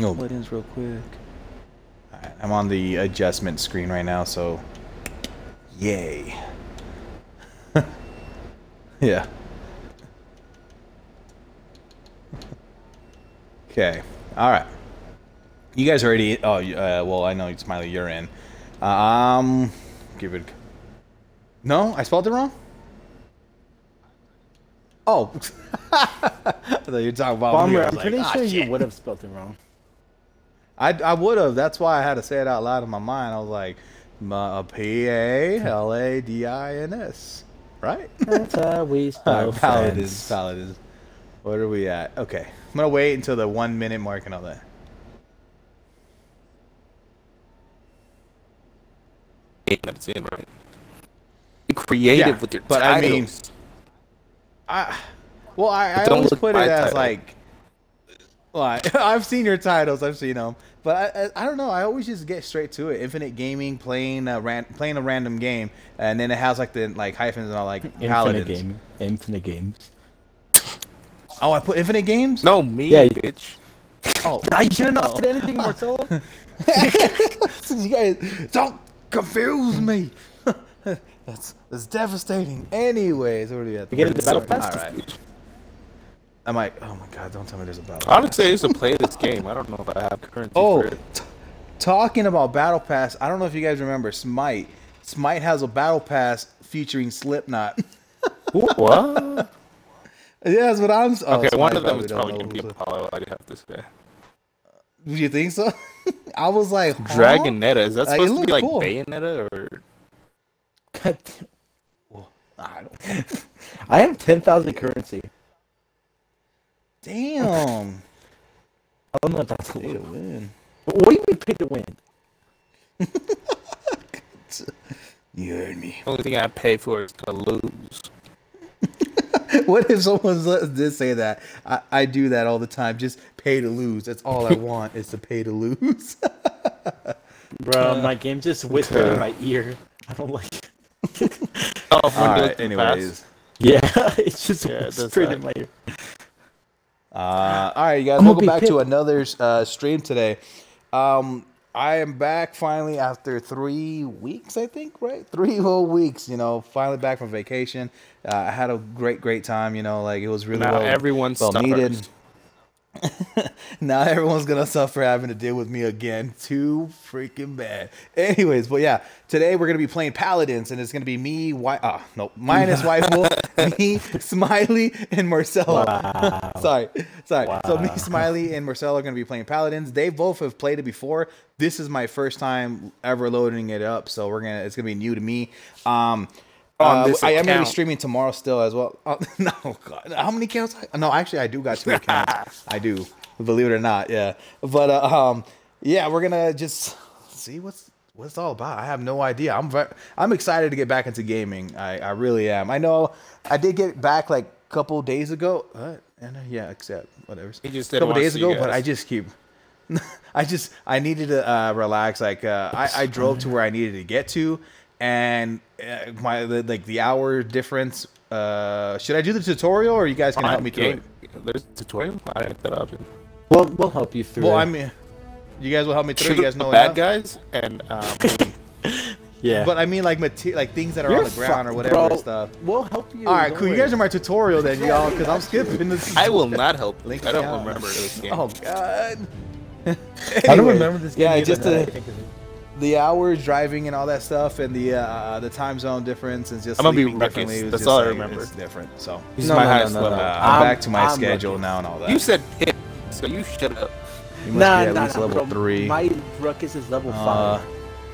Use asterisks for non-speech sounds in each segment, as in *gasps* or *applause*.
No. Plugins real quick. Alright, I'm on the adjustment screen right now, so yay. *laughs* yeah. *laughs* Okay. All right. You guys already. Oh, uh, well, I know Smiley, you're in. Um, give it. No, I spelled it wrong. Oh, *laughs* I thought you were talking about me. Bomber, I I'm was pretty like, "Ah, sure you would have spelled it wrong. I, I would have. That's why I had to say it out loud in my mind. I was like, Ma- P A L A D I N S, right? That's how we *laughs* spell right, paladins, friends. paladins. What are we at? Okay, I'm gonna wait until the one minute mark and all that. game that it's in, right? Be creative Yeah, with your but I mean- I, well, I, I Don't always put it as title. like, like *laughs* I've seen your titles, I've seen them, but I, I, I don't know. I always just get straight to it. Infinite Gaming, playing a ran, playing a random game, and then it has like the like hyphens and all like Infinite paladins. game. Infinite games. Oh, I put Infinite Games. no, me, Yeah, you- bitch. Oh, *laughs* I shouldn't have said anything, Marcelo. *laughs* you guys don't confuse me. *laughs* that's that's devastating. Anyways, what do you have? You get into Battle Pass? right. I might. Oh my god! Don't tell me there's a battle. Honestly, I used to play this game. I don't know if I have currency Oh, for it. talking about battle pass. I don't know if you guys remember Smite. Smite has a battle pass featuring Slipknot. *laughs* What? yeah, that's what I'm. Oh, okay, one of them is probably gonna be Apollo. I have to say. Do you think so? *laughs* I was like, huh? Dragonetta is that Like, supposed to looked be like cool. Bayonetta or? *laughs* I don't. I have 10,000 currency. Damn. I don't know if that's a Pay to lot. win. What do you mean pay to win? *laughs* You heard me. Only thing I pay for is to lose. *laughs* What if someone did say that? I, I do that all the time. Just pay to lose. That's all I *laughs* want is to pay to lose. Bro, uh, my game just whispered in my ear. I don't like it. Oh, if all we're right. doing Anyways. Yeah, it's just Yeah, it does whispered in my ear. Uh, all right, you guys. I'm Welcome be back to another uh, stream today. Um, I am back finally after three weeks, I think, right? Three whole weeks. You know, finally back from vacation. Uh, I had a great, great time. You know, like it was really Now well, everyone well suffers. needed. *laughs* now everyone's gonna suffer having to deal with me again. Too freaking bad. Anyways, but yeah, today we're gonna be playing Paladins, and it's gonna be me, White. Ah, no, minus White Wolf, *laughs* me, Smiley, and Marcelo. *laughs* sorry, sorry. So me, Smiley, and Marcelo are gonna be playing Paladins. They both have played it before. This is my first time ever loading it up, so we're gonna. It's gonna be new to me. Um. On uh, this I am gonna be streaming tomorrow still as well. Uh, *laughs* no, God, how many accounts? I, no, actually, I do got two accounts. *laughs* I do, believe it or not. Yeah, but uh, um, yeah, we're gonna just see what's what it's all about. I have no idea. I'm ve- I'm excited to get back into gaming. I, I really am. I know I did get back like a couple days ago. And uh, yeah, except whatever. He just a couple days ago, but. I just keep. *laughs* I just I needed to uh, relax. Like uh, I, I drove to where I needed to get to, and uh, my the, like the hour difference. Uh, should I do the tutorial, or you guys can help me through it? There's a tutorial. I didn't have that option. We'll, we'll help you through Well, it. I mean, you guys will help me through. Shoot You guys the know bad enough? guys and um, *laughs* yeah. But I mean, like mate- like things that are You're on the ground or whatever bro, stuff. We'll help you. All right, don't cool. You guys are my tutorial then, y'all, because I'm skipping this. I will not help. *laughs* Link I don't down. remember this game. Oh God. I don't remember this game. Yeah, either, just now that I the, think of it. the hours driving and all that stuff, and the uh, the time zone difference, and just I'm gonna be sleeping ruckus. differently. That's just, all I remember. It's different. So This is No, my no, no, highest no, level. no. uh, I'm, I'm- back to my I'm schedule lucky. now and all that. You said hit, so you shut up. You must Nah, be at nah, least nah, level bro. three. My ruckus is level Uh, five.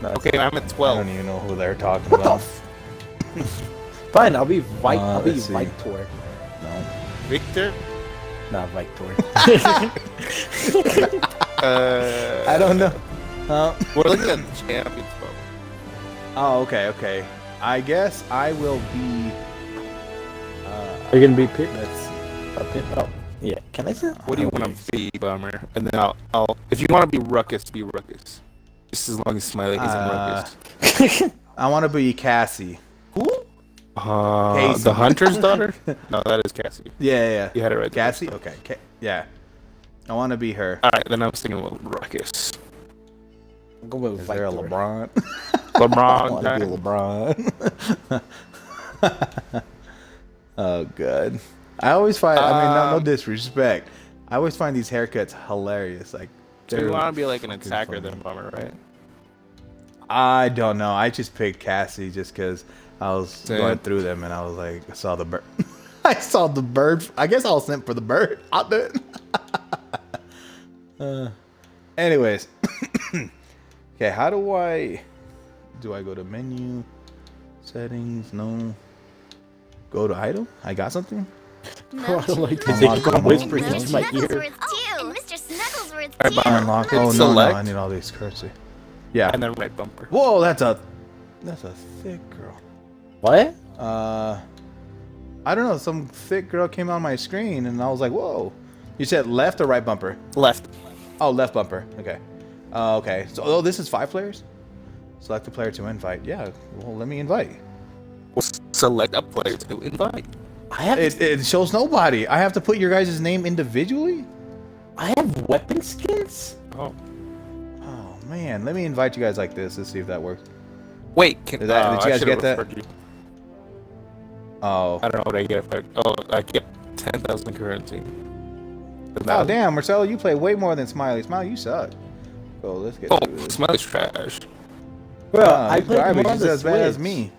No, Okay, I'm at twelve. I 12. don't even know who they're talking What the about. *laughs* Fine, I'll be Vite. Uh, I'll be let's no. Viktor? Not Vitor. *laughs* *laughs* Uh, I don't know. Uh, We're looking at the champions, bro. oh, okay, okay. I guess I will be. Uh, Are you gonna be Pip? let's see. A Pip? Oh, yeah. Can I say? What do you want to be, Bummer? And then I'll, I'll if you want to be Ruckus, be Ruckus. Just as long as Smiley isn't Uh, Ruckus. *laughs* I want to be Cassie. Who? Uh, Casey. the Hunter's daughter? *laughs* No, that is Cassie. Yeah, yeah, yeah. You had it right. there. Cassie? Okay. Ca- yeah. I want to be her. All right, then I was thinking about Ruckus. I'm going with Is there a LeBron? *laughs* LeBron. I want to be LeBron. *laughs* oh, good. I always find. I mean, no, no Um, disrespect. I always find these haircuts hilarious. Like, So you want to be like an attacker funny. then Bummer, right? I don't know. I just picked Cassie just because I was Same. going through them and I was like, I saw the bird. *laughs* I saw the bird. I guess I was sent for the bird. I'll do it. uh, anyways, *coughs* okay. How do I? Do I go to menu, settings? No. Go to item. I got something. Oh, I don't like Unlock this. They keep on the whispering moment. into my ear. Snugglesworth too. And Mr. Snugglesworth Alright, too. bye. Unlock. Oh no, no! I need all these currency. Yeah. And then right bumper. Whoa, that's a, that's a thick girl. What? Uh, I don't know. Some thick girl came on my screen, and I was like, "Whoa!" You said left or right bumper? Left. Oh, left bumper. Okay. Uh, okay. So, oh, this is five players. Select a player to invite. Yeah. Well, let me invite. We'll select a player to invite. I have It, it shows nobody. I have to put your guys' name individually. I have weapon skins. Oh. Oh man, let me invite you guys like this. Let's see if that works. Wait, can, Did that- oh, did you guys should've get that? you. Oh. I don't know what I get. But, oh, I get 10,000 currency. Oh damn, Marcelo, you play way more than Smiley. Smiley, you suck. So let's get Oh, through this. Smiley's trash. Bro, Ah, I he's played garbage. more on He's the as bad as me.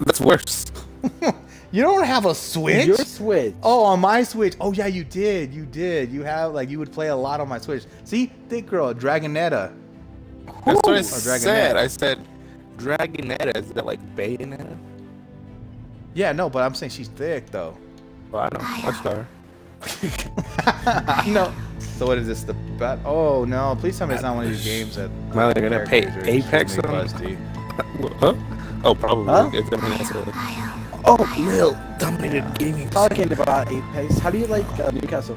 That's worse. *laughs* You don't have a Switch? Your Switch. Oh, on my Switch. Oh yeah, you did. You did. You have like you would play a lot on my Switch. See, thick girl, Dragonetta. That's what I Or said. I said Dragonetta. Is that like Bayonetta? Yeah, no, but I'm saying she's thick though. Well, I don't know. Watch her. *laughs* no. So what is this? The bat? Oh no! Please tell me it's not one of these games that. Well, they're gonna pay characters are just Apex gonna on- *laughs* Huh? Oh, probably. Huh? It's definitely that's it. Oh, Lil dominated gaming. Talking about Apex. How do you like uh, Newcastle?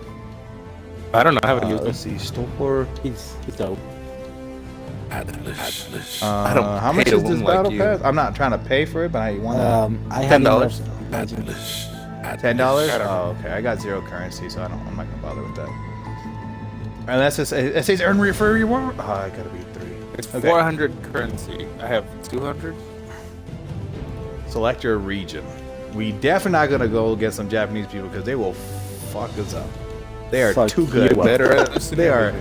I don't know. I haven't Uh, used let's it. see, store. He's he's dope. Uh, I don't how much is this win like battle pass? I'm not trying to pay for it, but I want to. Um, I have Ten dollars. Ten dollars? I. Oh, okay. I got zero currency, so I don't. I'm not gonna bother with that. And that's just it says earn re- for reward. Oh, I gotta be three. It's Okay. 400 currency. I have 200. Select your region. We definitely not gonna go get some Japanese people because they will fuck us up. They are Fuck too good. Better *laughs* at this They are.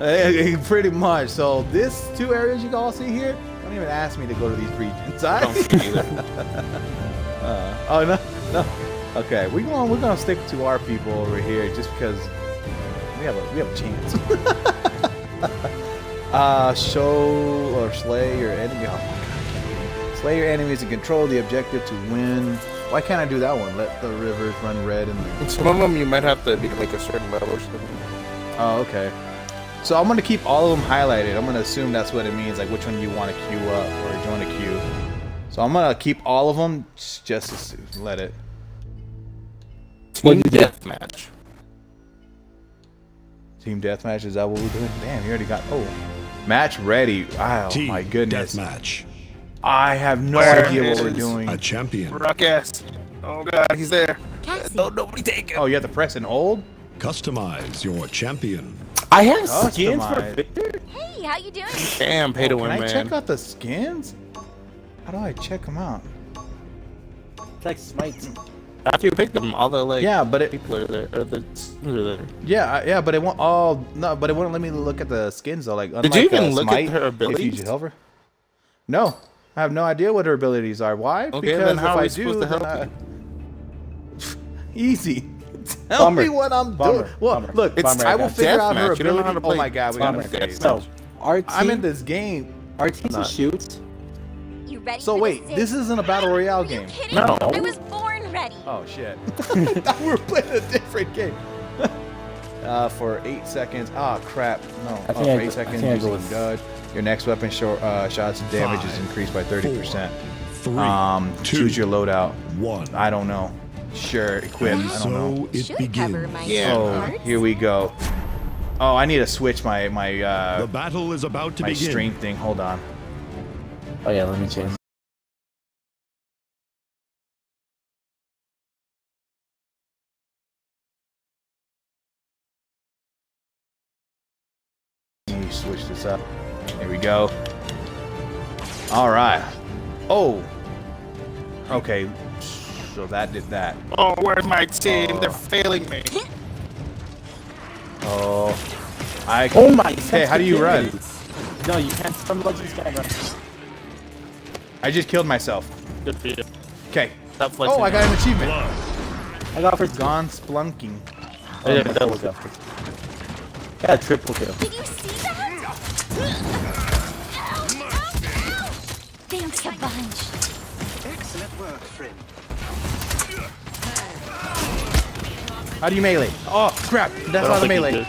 Eh, Pretty much. So this two areas you can all see here. Don't even ask me to go to these regions. I I don't see either. *laughs* Uh, oh no, no. *laughs* Okay, we're going. We're gonna stick to our people over here just because we have a we have a chance. *laughs* uh, show or slay your enemy. Oh my god, I can't read. Slay your enemies and control the objective to win. Why can't I do that one? Let the rivers run red and. Some of them you might have to be like a certain level or something. Oh, okay. So I'm gonna keep all of them highlighted. I'm gonna assume that's what it means, like which one you want to queue up or join a queue. So I'm gonna keep all of them just to s- let it. Team you get? deathmatch. Team deathmatch, is that what we're doing? Damn, you already got. Oh, match ready. Oh Team my goodness. Deathmatch. I have no Where idea what we're doing. A champion. Ruckus. Oh god, he's there. Cassie. No, nobody take him. Oh, you have to press and hold. Customize your champion. I have skins for Viktor. Hey, how you doing? Damn, pay oh, to Can win, I check out the skins? How do I check them out? It's like Smite. After you pick them, all the like Yeah, but it. people are there. Or the are there. Yeah, yeah, but it won't. all no, but it wouldn't let me look at the skins though. Like, did you unlike, even uh, look at Smite, her If you abilities? just hover. No, I have no idea what her abilities are. Why? Okay, because then how if are I we do, supposed to help I- *laughs* Easy. *laughs* Tell Bummer. me what I'm Bummer. doing. Well, Bummer. look, It's Bummer, I I will figure out her deathmatch. You don't know how ability. Oh my god, we got a Bummer. phase. So, RT. I'm in this game. RT's Not. a shoot. You ready? So for wait, this? this isn't a battle royale Are you game. kidding? No. I was born ready. Oh shit! I thought we were playing a different game. *laughs* uh, for eight seconds. Ah, crap. No. I oh, for eight I seconds, think I using with- dodge. Your next weapon short, uh, shots damage is increased by thirty percent. Three. Um, two, choose your loadout. One. I don't know. Sure, equip. I don't know. so it Should begins. Yeah. Oh, here we go. Oh, I need to switch my my The uh battle is about to my begin. stream thing. Hold on. Oh yeah, let me change. Let me switch this up. Here we go. All right. Oh. Okay. So that did that. Oh, where's my team? Uh, They're failing me. Oh. I. Oh my. Hey, how do you run? No, you can't. Legends. I just killed myself. Good for you. Okay. Oh, I got an achievement. I got first. Gone splunking. Oh, yeah, that was up. Got a triple kill. Did you see that? Thanks a bunch. Excellent work, friend. How do you melee? Oh, crap. That's I not don't the melee.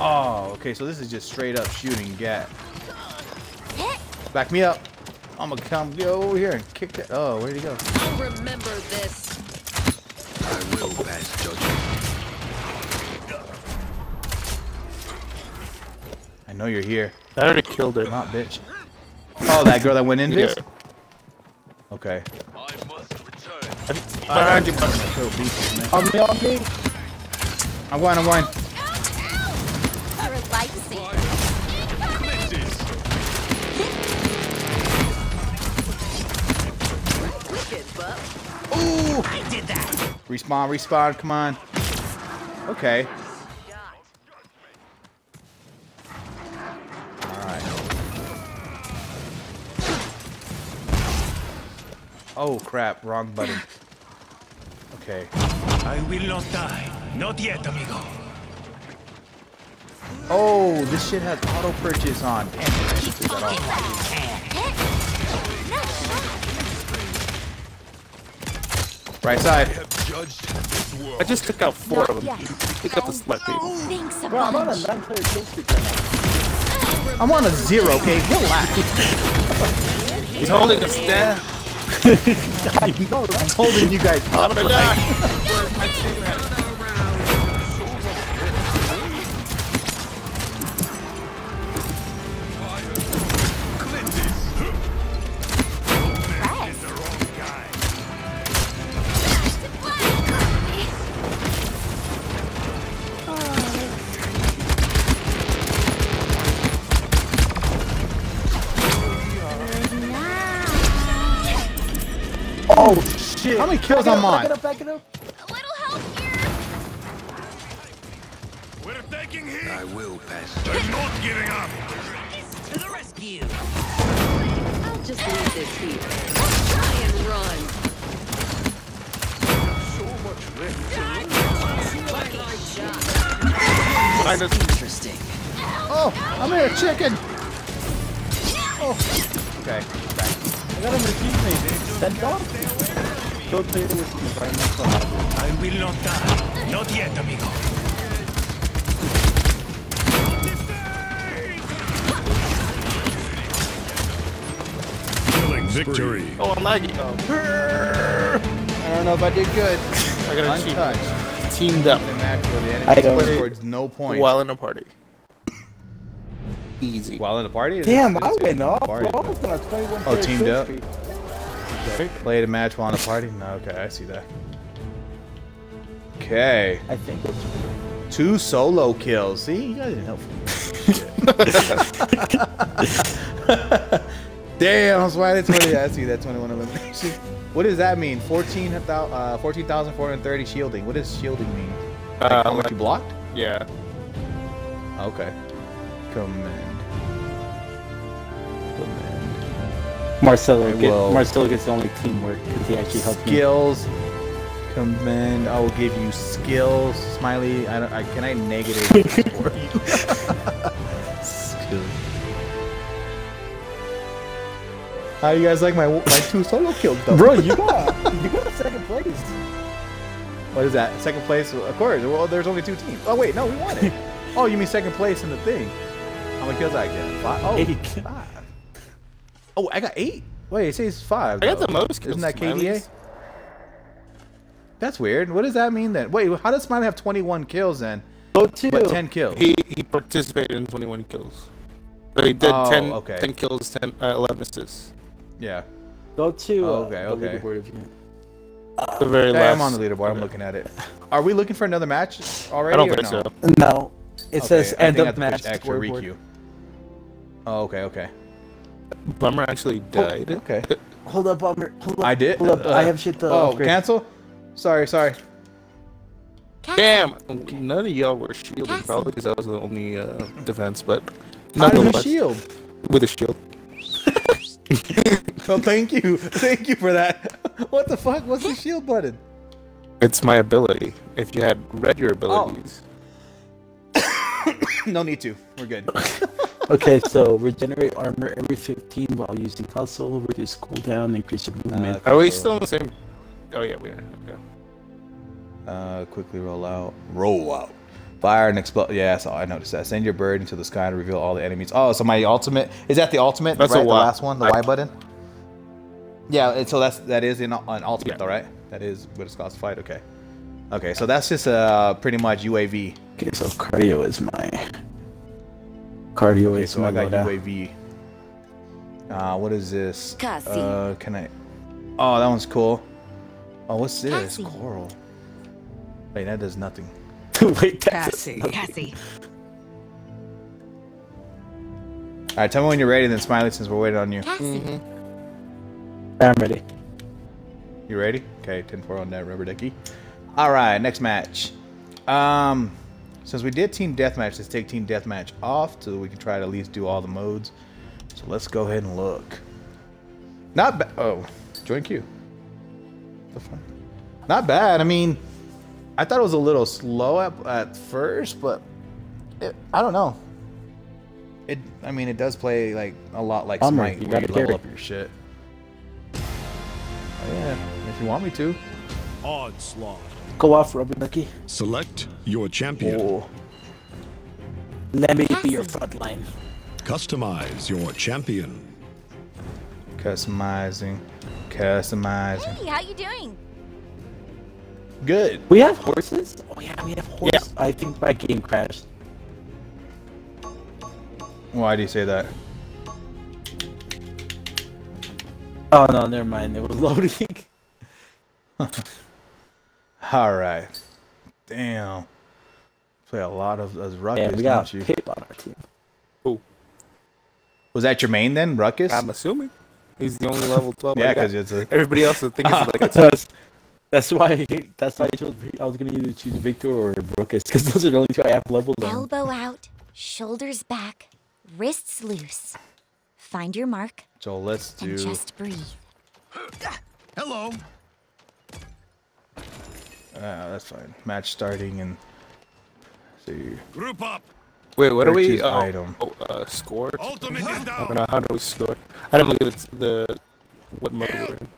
Oh, okay. So this is just straight up shooting gat. Back me up. I'm gonna come go over here and kick that. Oh, where'd he go? I'll Remember this. I will pass judgment. I know you're here. I already killed it. Not bitch. Oh, that girl that went in Yeah. this? Okay. Behind you, bud. Kill beast, man. On me, on me. I'm going, I'm going. You're a Ooh! I did that. Respawn, respawn, come on. Okay. Alright. Oh crap, wrong button. Okay. I will not die. Not yet, amigo. Oh, this shit has auto purchase on. Damn, I should do that all. Right side. I just took out four of them. Pick up the select people. Bro, I'm on a bunch. nine-player kill streak right now. I'm on a zero, okay? Relax. *laughs* He's holding us *laughs* down. I know, right? I'm holding you guys I'm up. gonna die. *laughs* many kills Back it I'm up, on? Back it up, back it up. A little help here. We're taking hit. I will pass I'm not giving up. To the rescue. I'll just leave this here. Try and run. Lucky shot. Behind us. Interesting. Oh, I'm in a chicken. Oh. Okay. Back. I got him achievement. Sent off. Go play with environmental hazard. I will not die. Not yet, amigo. killing victory. Oh, I'm lagging. Oh, I don't know if I did good. I got an achievement. Untouched. Teamed up The match where the I enemy don't- towards no point. while in a party. Easy. While in the party? Damn, It's- I it's went a off. party. I was on oh, a 21 Oh, teamed kill up? Streak. Played a match while in a party? No, okay, I see that. Okay. I think it's Two solo kills. See, you guys didn't help. *laughs* Damn, that's why that's 20. I see that 21 elimination. What does that mean? 14, uh, 14,430 shielding. What does shielding mean? Like Uh, how much like- you blocked? Yeah. Okay. Come Command. Marcelo. Get, Marcelo gets the only teamwork because he actually helped me. Skills. Command. I will give you skills. Smiley. I don't. I can I negative for you. *laughs* skills. How do you guys like my my two solo kills though? Bro, you *laughs* got you got second place. What is that? Second place? Of course. Well, there's only two teams. Oh wait, no, we won it. *laughs* oh, you mean second place in the thing? How many kills I get? Five. Oh, Eight. five. Oh, I got eight. Wait, it says five. I got the most kills. Isn't that KDA? Smileys. That's weird. What does that mean then? Wait, how does Smiley have 21 kills then, Go two. but 10 kills? He he participated in 21 kills. So he did Oh, 10, okay. 10 kills, 10, uh, 11 assists. Yeah. Go to. Oh, uh, okay, the okay. leaderboard if you. The very Hey, last. I'm on the leaderboard. I'm looking at it. Are we looking for another match already? I don't or think no? so. No. It says end think of have to push match X or scoreboard. Oh, okay, okay. Bummer actually died. Okay. *laughs* Hold up, Bummer. Hold up. I did. Hold up. uh, I have shit to Oh, upgrade. cancel. Sorry, sorry. Damn, none of y'all were shielded Cassie. probably because that was the only uh, defense, but not did you nonetheless, shield? with a shield. *laughs* Oh, thank you, *laughs* thank you for that. What the fuck? What's the shield button? It's my ability. If you had read Oh. your abilities, *coughs* no need to. We're good. *laughs* Okay, so regenerate armor every 15 while using hustle, reduce cooldown, increase your movement. are we still in the same? Oh yeah, we are. Okay. Uh, quickly roll out. Roll out. Fire and explode. Yeah, so I noticed that. Send your bird into the sky to reveal all the enemies. Oh, so my ultimate is that the ultimate? That's a right, the last one, the I- Y button. Yeah, so that's that is in an ultimate Yeah. though, right? That is what it's classified. Okay. Okay, so that's just uh pretty much UAV. Okay, so cardio is my. Cardio Okay, is so my I got loadout. UAV. Uh, what is this? Cassie. Uh, can I? Oh, that one's cool. Oh, what's this? Cassie. Coral. *laughs* Wait, that does nothing. Wait, that's Cassie. Cassie. All right, tell me when you're ready, then Smiley, since we're waiting on you. Cassie. I'm ready. You ready? Okay, 10-4 on that rubber ducky. All right, next match. Um, since we did team deathmatch, let's take team deathmatch off so we can try to at least do all the modes. So let's go ahead and look. Not bad. Oh, join queue. The fuck? Not bad. I mean, I thought it was a little slow at, at first, but it, I don't know. It. I mean, it does play like a lot like Bummer, Smite, you where gotta you level carry. up your shit. Oh, yeah, if you want me to. Onslaught. Go off, Rubber Ducky. Select your champion. Oh. Let me be your Cassie. front line. Customize your champion. Customizing, customizing. Hey, how you doing? Good. We have horses? Oh yeah, we have horses. Yeah. I think my game crashed. Why do you say that? Oh no, never mind. It was *laughs* loading. *laughs* All right. Damn. Play a lot of those ruckus, yeah, we got don't you? Pip on our team. Who? Was that your main then, ruckus? I'm assuming he's the only level 12. yeah, because it's a. everybody else I think is like a *laughs* test. that's why that's why I chose. I was gonna either choose Viktor or Brookus because those are the only two I have leveled on. Elbow out, shoulders back, wrists loose. Find your mark So let's do. and just breathe. Hello. Uh, that's fine. Match starting and. See. Group up. Wait, what are we? Purchase Oh, item. oh, uh, score. Ultimate is I don't down. know how do we score. I didn't look at the what mode we're in.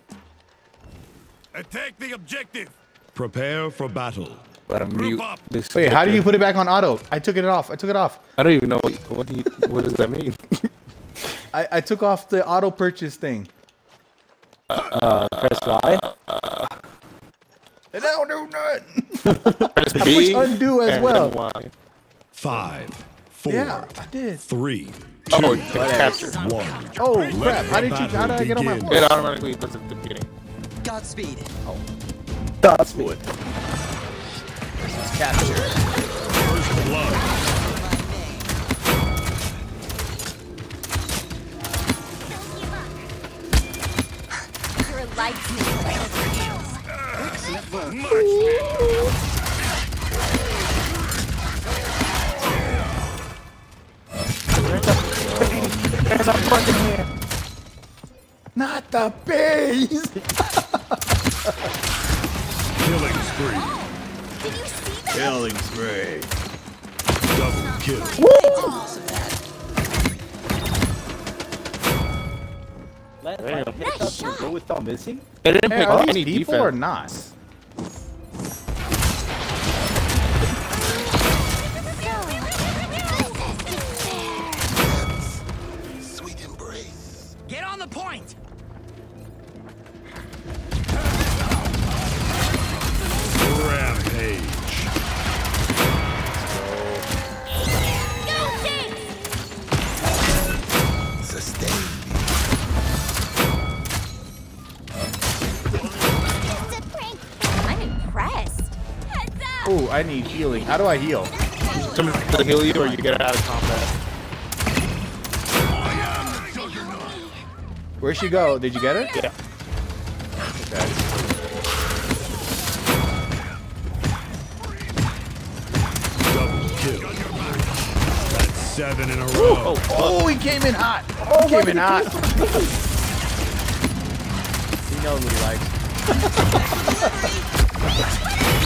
Attack the objective. Prepare for battle. But I'm Group mute. up. This Wait, how do you put it back on auto? I took it off. I took it off. I don't even know what what, do you, what does that mean. *laughs* I, I took off the auto purchase thing. Uh, press Y. And I don't do nothing. Press push undo as and well. then Y. Five, four, Yeah, I did. three, Oh, the capture. one. Oh crap! How did you? How did I get on my? Begin. It automatically puts it at the beginning. Godspeed. Oh. Godspeed. First blood. *sighs* You're a lifesaver. Not the bees. Killing spree. Did you see that? Killing spree. Double kill. Last Damn. time, Nice shot. go without missing. It didn't pick are up these any people or not? I'm impressed. Heads up. Ooh, I need healing. How do I heal? Someone to heal you or you get out of combat. Where'd she go? Did you get her? Yeah. Okay. Double kill. That's seven in a row. Oh, he came in hot. Oh, he came in hot. he knows what he likes. *laughs*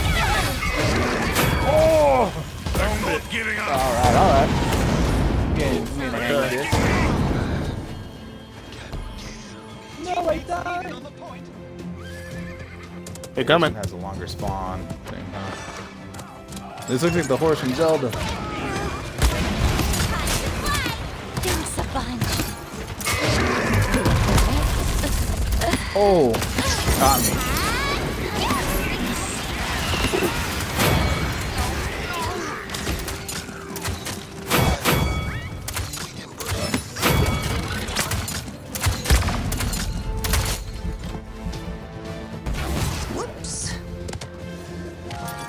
They're both giving up. All right, all right. I'm getting, I'm getting the hang of this. Hey, coming. Has a longer spawn thing, huh? This looks like the horse from Zelda. Thanks a bunch. Oh, got me.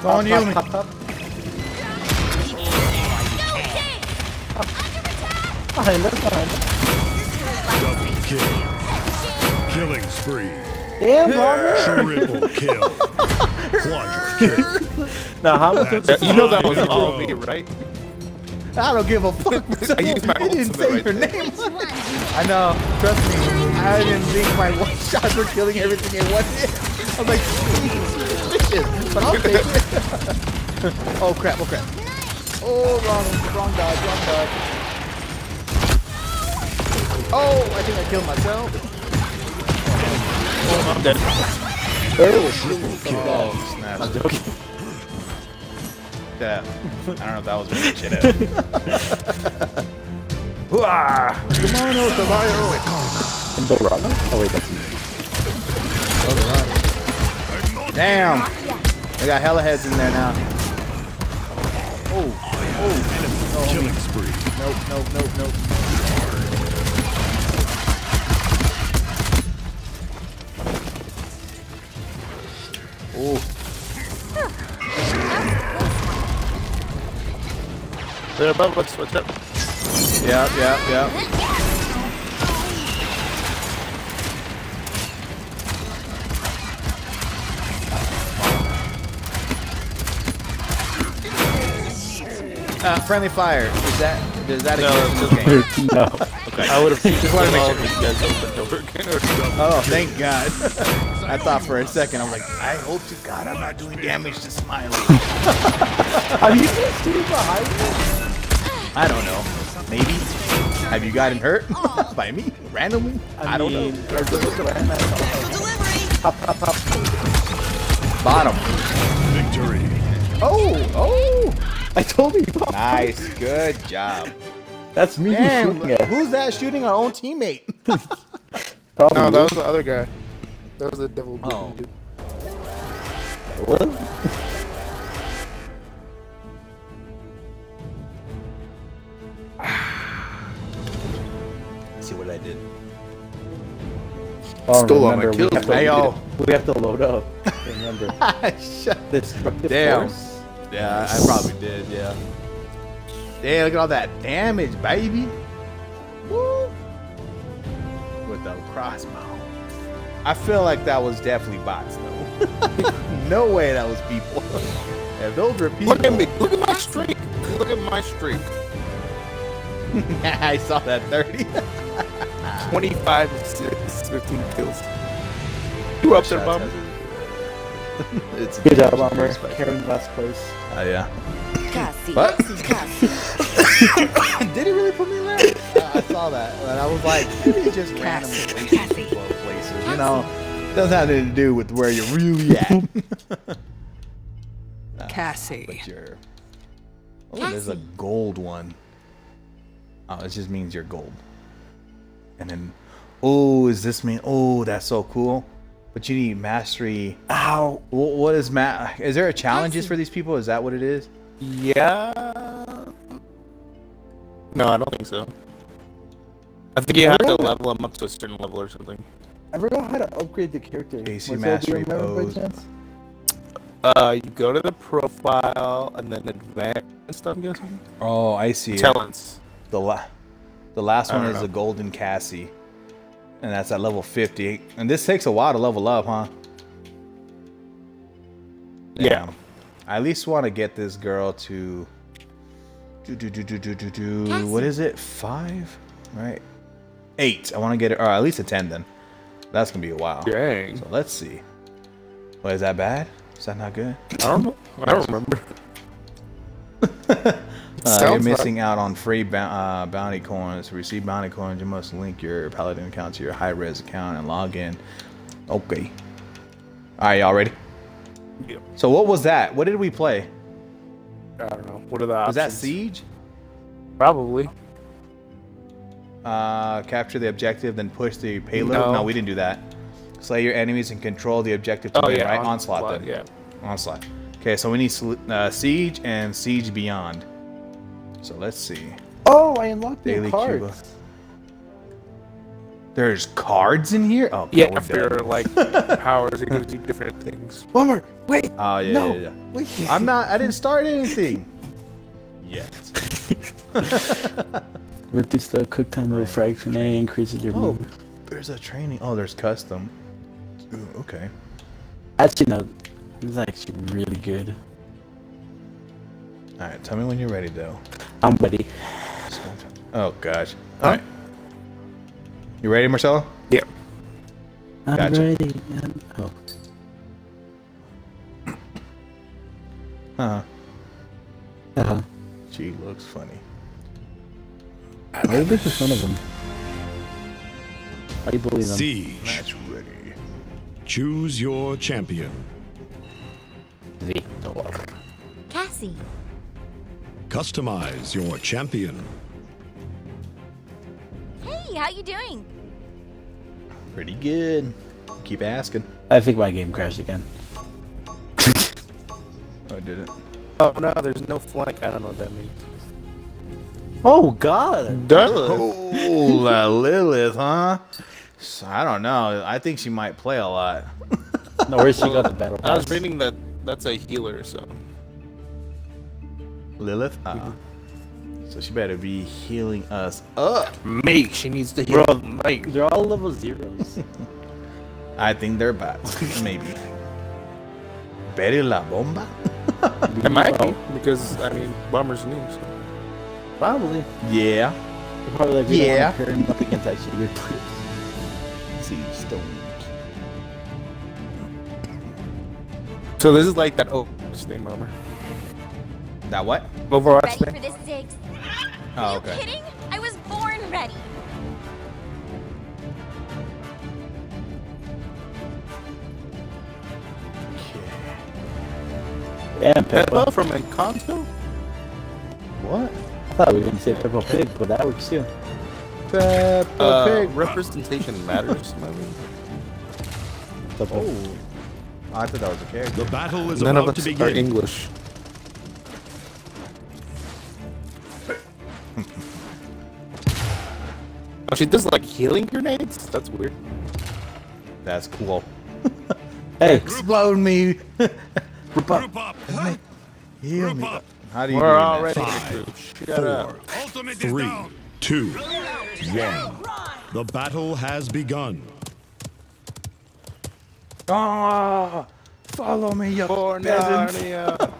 Go on, heal me. Behind us, behind us. Double kill. Killing spree. Damn, Robert. Triple kill. Quadra kill. Now, how much was Yeah, you know that was all me, um, right? I don't give a fuck. *laughs* I used my you didn't say right your there. name. I know. Trust me. I didn't think my one *laughs* shots were killing everything in one hit. I was like, Jesus, but I'll take it. oh crap! Oh crap! Oh, wrong, wrong dodge, wrong dodge. Oh, I think I killed myself. Oh, I'm dead. Oh, snap. I'm joking. Yeah. I don't know if that was making shit out. *laughs* Hooah! Come on, oh, And Dorado? Oh, wait, that's me. Oh, Damn. They got hella heads in there now. Oh, oh, Killing spree. nope, nope, nope, nope. Oh, They're above us. What's up? yeah, yeah, yeah. Uh, friendly fire. Is that does that No, exist in this game? No. I would have *laughs* just wanted to make sure you guys opened over Oh, thank God. *laughs* I thought for a second, I'm like, I hope to God I'm not doing damage to Smiley. *laughs* Are you been shooting behind me? I don't know. Maybe. Have you gotten hurt by me randomly? I, don't know. mean, or just look around at all. Delivery. Pop, pop, pop. Bottom. Victory. Oh, oh. *laughs* I told you. Nice. Good job. That's me Damn. shooting at. Who's that shooting our own teammate? *laughs* Probably no, that was the other guy. That was the devil. Oh. dude. What? *sighs* see what I did. Oh, Stole all my remember, we kills, have to- Hey. We have to load up. Remember. *laughs* Shut Destructive Damn. force. Yeah, I probably did, yeah. Damn, look at all that damage, baby. Woo. With the crossbow. I feel like that was definitely bots, though. *laughs* no way that was people. *laughs* if those were people. Look at me. Look at my streak. Look at my streak. *laughs* I saw that 30. 25 assists, 15 kills. You up there, bum? it's Good job, Bomber. Carrying last place. Oh, yeah. Cassie. What? Casi. *laughs* Did he really put me there? I, I saw that, and I was like, maybe he just randomly places people places. You know, doesn't have anything to do with where you're really at. *laughs* Cassie. But you're. Oh, there's a gold one. Oh, it just means you're gold. And then, oh, is this mean? Oh, that's so cool. But you need mastery. Ow. What is ma? Is there a challenges for these people? Is that what it is? Yeah. No, I don't think so. I think you have to level them up to a certain level or something. I forgot how to upgrade the character. AC Was there- you mastery pose. Uh, you go to the profile and then advanced stuff. I'm guessing. Oh, I see. Talents. The la- the last I one don't is know. the Golden Cassie, and that's at level 50. And this takes a while to level up, huh? Yeah. I at least want to get this girl to. Do, do, do, do, do, do, do. Cassie. What is it? Five? Right? Eight. I want to get it, or at least a 10 then. That's going to be a while. Dang. So let's see. What, is that bad? Is that not good? I don't know. I don't *laughs* remember. *laughs* Uh, you're like- missing out on free uh, bounty coins. To receive bounty coins, you must link your Paladin account to your Hi-Rez account and log in. Okay. All right, y'all ready? Yep. So what was that? What did we play? I don't know. What are the Was that? Siege? Probably. Uh, capture the objective, then push the payload. No. No. we didn't do that. Slay your enemies and control the objective to Oh win, yeah. right? on- Onslaught, then. Yeah. Onslaught. Okay, so we need uh, Siege and Siege Beyond. So let's see. Oh, I unlocked the Daily card. Cuba. There's cards in here? Oh, Yeah. we're For dead. like *laughs* powers, it gives you different things. Bummer. Wait. Oh yeah, no. yeah, yeah. Wait. I'm not. I didn't start anything yet. Reduce the cook time of a fraction A, increases your Oh, movement. there's a training. Oh, there's custom. Ooh, okay. Actually, no. This is actually really good. All right. Tell me when you're ready, though. I'm ready. Oh gosh. All right. You ready, Marcelo? Yeah. I'm Gotcha. ready. I'm- oh. *clears throat* Uh huh. Uh-huh. She looks funny. Why are you making fun of him? Why are you bullying them? Siege. That's ready. Choose your champion. Viktor. Cassie. Customize your champion. Hey, how you doing? Pretty good. Keep asking. I think my game crashed again. *laughs* Oh, did it? Oh no, there's no flank. I don't know what that means. Oh God! Oh, uh, *laughs* Lillith, huh? So, I don't know. I think she might play a lot. No, where's she got the battle I was pass? reading that that's a healer, so Lillith? Uh. So she better be healing us up. mate, she needs to heal. Bro, mate. They're all level zeros. *laughs* I think they're bots. Maybe. Betty la bomba? *laughs* It might be because I mean, bombers new. So. Probably. Yeah. They're probably like, we don't Yeah. want *laughs* to pair him up against actually good players. See, stone. So this is like that oh thing, bomber. That what? Overwatch Ready for this, Ziggs? Oh, Are you okay. kidding? I was born ready. Yeah, Pepa. Pepa from Encanto. What? I thought we were gonna say Peppa Pig, but that works too. Peppa Uh, Pig. representation matters. maybe. Peppa. Oh. I thought that was a character. The battle is None of about us to are. English. Oh, she does like healing grenades. That's weird. That's cool. *laughs* Hey, Explode me. *laughs* Group up. Heal Group me. up. How do you We're do that? already Five, Shut up. four, Ultimate is three, two, one. The battle has begun. Ah, follow me, you For peasants. Narnia.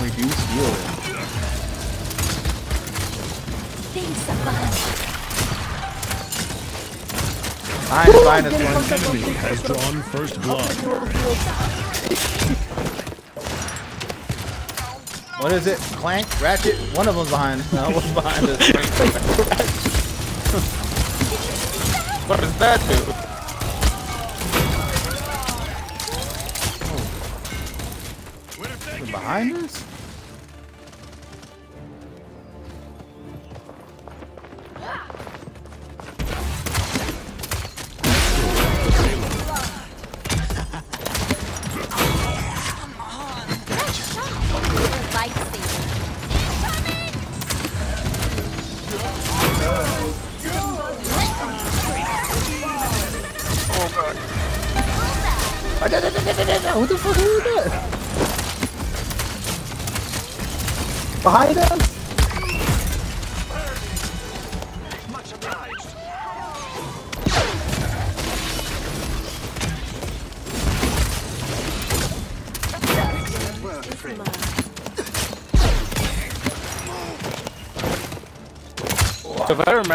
Reduce healing. Thanks a bunch. Fine, fine, it's one. Enemy has drawn first blood. What is it? Clank? Ratchet? One of them's behind. *laughs* No, one's behind us. *laughs* what does that do? behind us?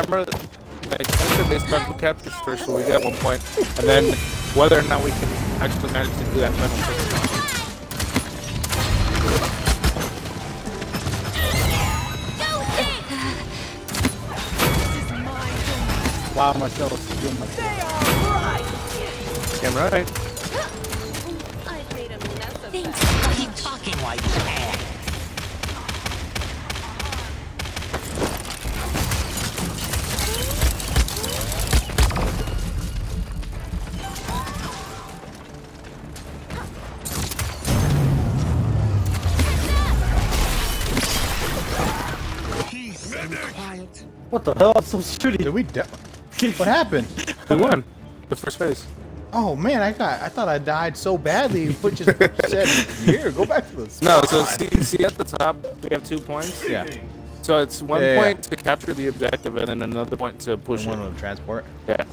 I remember, like capture based captures first, so we get one point, and then whether or not we can actually manage to do that final thing. Wow, Marcel is doing my Damn right. I've made a mess of Thanks. Keep talking while you the hell? I'm so shooting. Did we? Die? *laughs* What happened? We won the first phase. Oh man, I got. I thought I died so badly. Put just said here. Go back to this." No, so see, see at the top we have two points. Yeah. So it's one Yeah, yeah, point to capture the objective, and then another point to push One it. with transport. Yeah.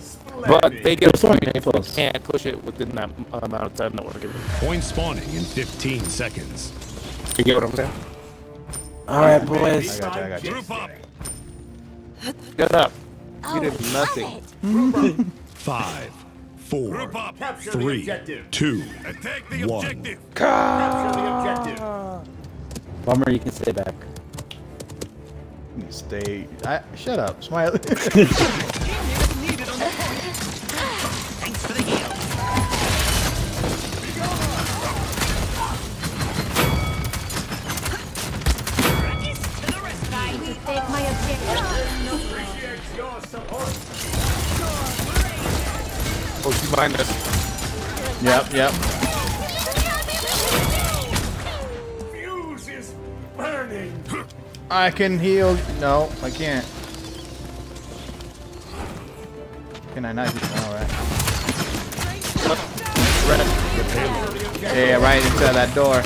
But they get a one point if close. they can't push it within that amount of time that we're given. Point spawning in 15 seconds. You get what I'm saying? Alright, I boys. got you. I got you. Group up. Get up. Oh, You did nothing. it. *laughs* Five, four, Group up. Capture the objective. two, Attack the One. objective. Ah. Capture the objective. Bummer, you can stay back. Stay. I, shut up, Smiley. *laughs* *laughs* Oh, she mind us. yep. Yep. Fuse is burning. I can heal. No, I can't. Can I not? heal? All right. Yeah, right inside that door.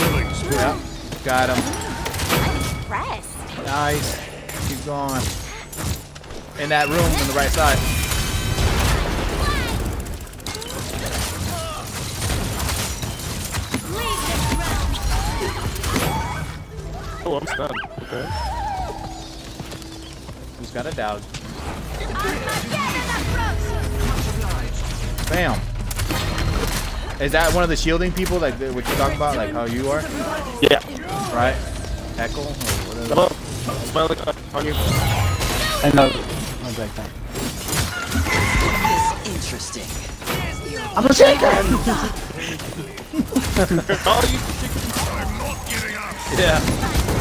killing spree. Yep. Got him. Nice. Keep going. In that room on the right side. Oh, I'm stunned. Okay. Who's got a dog? Bam. Is that one of the shielding people, like what you're talking about, like how you are, Yeah. right? Heckle or whatever. Hello. Smiling on you. I know. I'm back down. Interesting. I'm a shaker! *laughs* Oh, you I'm not giving up. Yeah.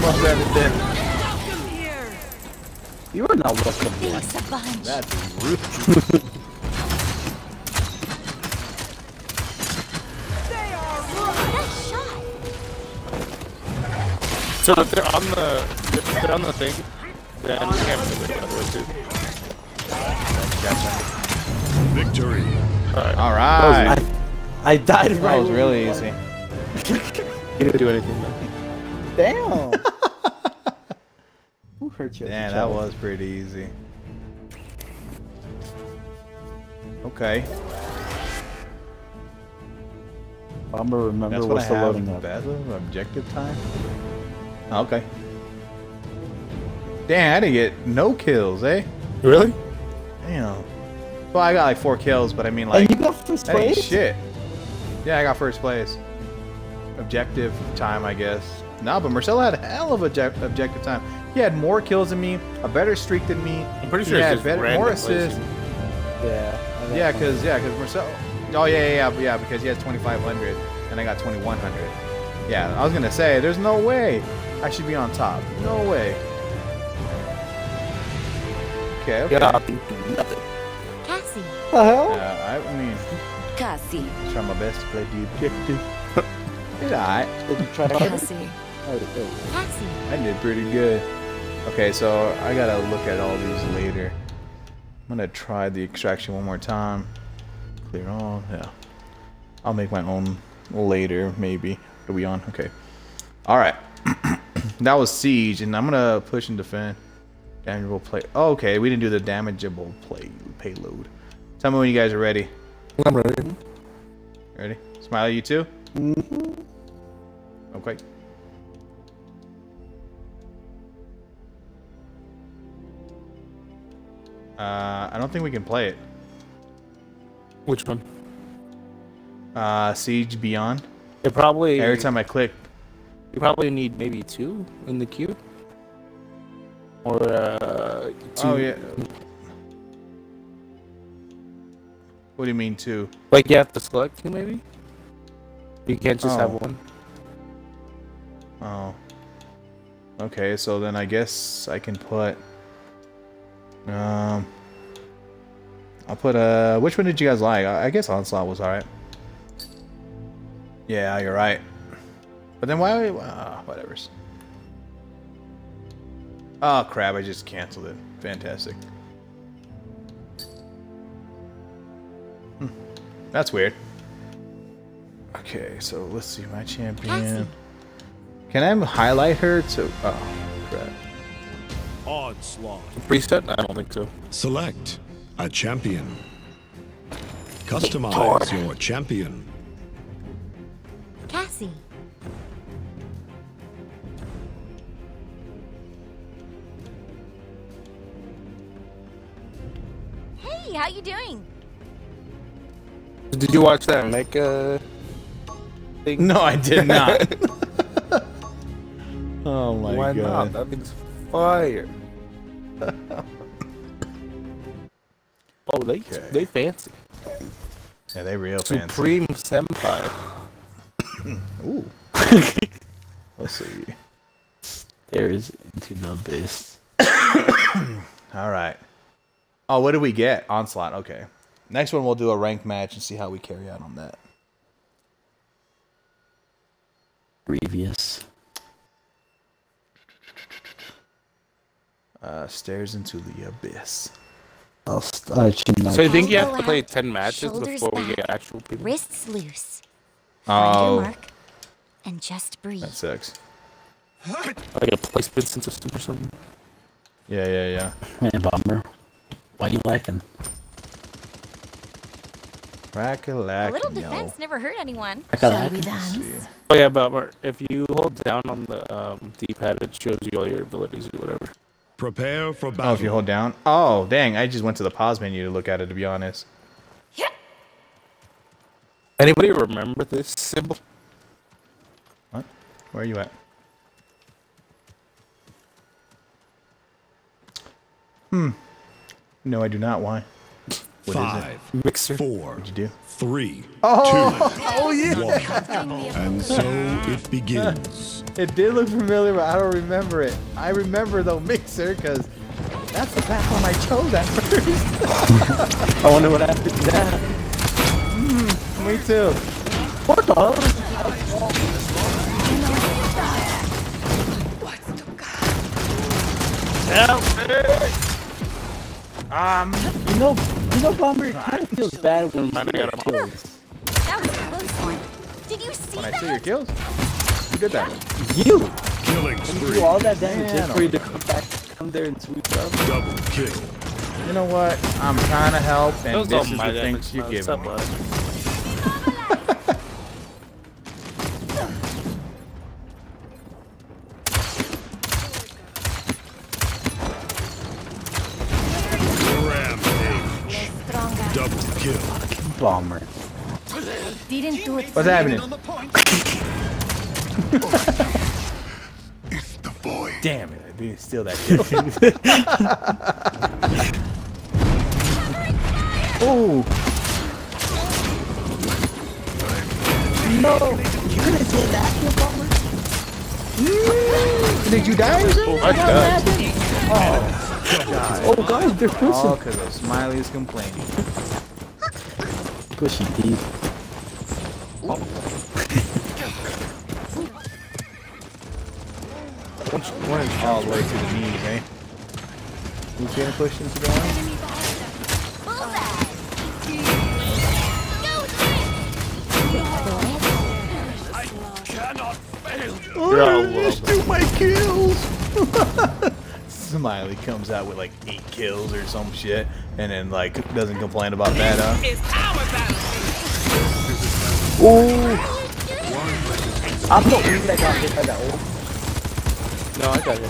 Most everything. You are not welcome here. Thanks a bunch. That's rude. Nice shot. *laughs* So if they're on the if they're on the thing, then we can't move it the other way too. Victory. All right. I, I died right That was really easy. You didn't do anything. Man. Damn! Who hurt you? at the Yeah, that was pretty easy. Okay. Bummer, remember That's what I what's the have. loading up. Battle objective time. Okay. Damn, I didn't get no kills, eh? Really? Damn. Well, I got like four kills, but I mean like and you got first that ain't place? shit. Yeah, I got first place. Objective time, I guess. Nah, but Marcelo had a hell of a objective time. He had more kills than me, a better streak than me. I'm pretty he sure he had just better, random more assists. placing. Yeah. Yeah, cause yeah, cause Marcelo. Oh yeah, yeah, yeah, yeah, because he has 2,500 and I got 2,100. Yeah, I was gonna say, there's no way I should be on top. No way. Okay, okay. Yeah. Cassie. the hell? Yeah, I mean, Cassie. try my best to play the objective. *laughs* Did I? Did you try to Cassie. Oh, oh. Cassie. I did pretty good. Okay, so I gotta look at all these later. I'm gonna try the extraction one more time. Clear all. Yeah. I'll make my own later, maybe. Are we on? Okay. All right. *clears throat* that was siege, and I'm gonna push and defend. Damageable play. Oh, okay, we didn't do the damageable play payload. Tell me when you guys are ready. I'm ready. Ready? Smiley, you too? Mm-hmm. Okay. Uh, I don't think we can play it. Which one? Uh, Siege Beyond. It probably Every time I click, you probably need maybe two in the queue. Or uh two. Oh yeah. What do you mean two? Like you have to select two maybe? You can't just have Oh. one. Oh. Okay, so then I guess I can put. Um. I'll put uh Which one did you guys like? I I guess Onslaught was alright. Yeah, you're right. But then why? Uh, whatever's. Oh crap! I just canceled it. Fantastic. Hmm. That's weird. Okay, so let's see my champion. Can I highlight her to? Oh, crap. Onslaught. Preset? I don't think so. Select a champion. Customize your champion. Cassie. Hey, how you doing? Did you watch that Mecha thing? No, I did not. *laughs* oh my Why god. not? That thing's fire. *laughs* oh, they they fancy. Yeah, they real fancy. Supreme Senpai. *coughs* Ooh. Let's see. There is into the abyss. *coughs* All right. Oh, what did we get? Onslaught. Okay. Next one, we'll do a ranked match and see how we carry out on that. Grievous. Uh, stairs into the abyss. I'll st- I should not. So you think you have to play ten matches shoulders before we get actual people? Wrists loose. Oh, mark and just breathe. that sucks. I Like a placement system or something? Yeah, yeah, yeah. Man, bomber. Why you lacking? Rack-a-lack, A little yo. defense never hurt anyone. I got Shall we dance? Oh yeah, but if you hold down on the um, D-pad, it shows you all your abilities or whatever. Prepare for battle. Oh, battle. if you hold down. Oh, dang! I just went to the pause menu to look at it. To be honest. Yeah. Anybody remember this symbol? What? Where are you at? Hmm. No, I do not. Why? What is it? Five, Mixer. four, What'd you do? three, Oh, *laughs* oh yeah. two, one. And so it begins. *laughs* It did look familiar, but I don't remember it. I remember though Mixer because that's the platform I chose at first. *laughs* I wonder what happened to that. Mm, me too. What the? Um. You know, you know, bomber. It kind of feels bad when you I get got him. kills. That was a close one. Did you see When I see your kills, who did that? You Killing spree. You do all that damage Man, just for you to come back, come there and sweep up. Double kill. You know what? I'm trying to help, and Those this is the damage. things you're man. giving Stop me. Bomber. Didn't do it. What's happening? It's the void. Damn it! I didn't steal that kill. *laughs* oh, No, you couldn't say that, you bomber. Mm. did you die? or something? Oh, I died. Oh. oh god, oh, they're pushing. All because of Smiley is complaining pushing these. Oh. All the way to the knees, eh? You can't push into the line? Oh, I missed you my kills! Smiley comes out with like eight kills or some shit, and then like doesn't complain about that, huh? It's our. Ooh. I'm the only that got hit by that ult. No, I got it.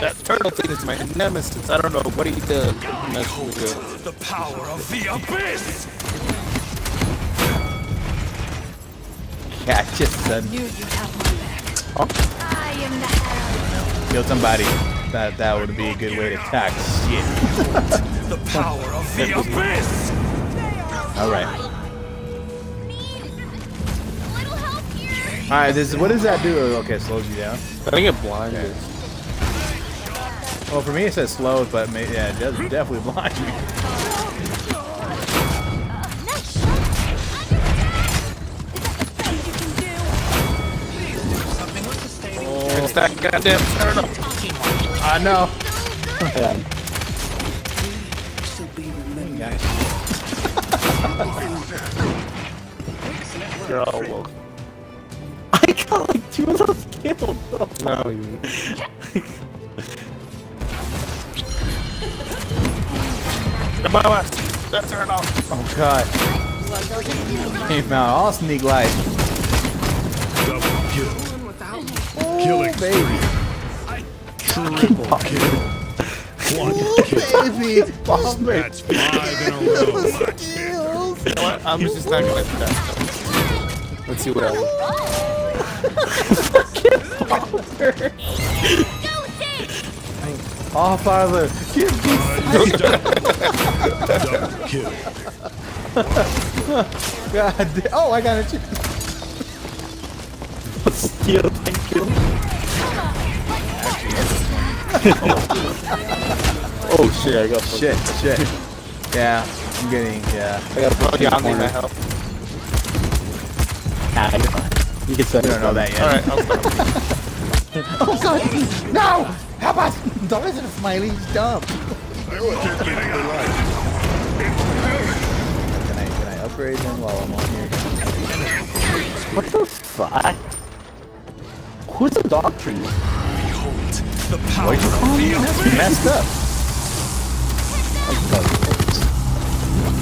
That turtle thing is my nemesis. I don't know what he does. but he good. The power of the abyss! Yeah, just said I am the hero. Kill somebody. That that would be a good way to attack. Shit. The power of the abyss! All right. Little help here. All right. This what does that do? Okay, it slows you down. I think it blinds you. Well, for me it says slows, but may, yeah, it does definitely *laughs* blind you. It's that goddamn turtle. I know. Yeah. You're all welcome. I got like two of those kills. No, you. Come on, West. That turtle. Oh god. Came out all sneak like. Double kill. Killing oh, Baby. triple kill. One kill. Baby. Oh. That's five in a row. *laughs* You know what? I'm just not gonna do that. Let's see what happens. Oh, father. Give me. Double kill. *laughs* God. da- Oh, I got a chicken. Steal, thank you. *laughs* Oh shit, I got Shit. Shit. Yeah. I'm getting. Yeah. I got bro, yeah, I'll need help. Nah, you're fine. You can set We don't know that yet. Alright, I'll *laughs* stop. Oh god. No. How about? Don't listen to Smiley. He's dumb. Can I can I upgrade them while I'm on here? What the fuck? Who's the dog tree? The power of the You abyss! messed up.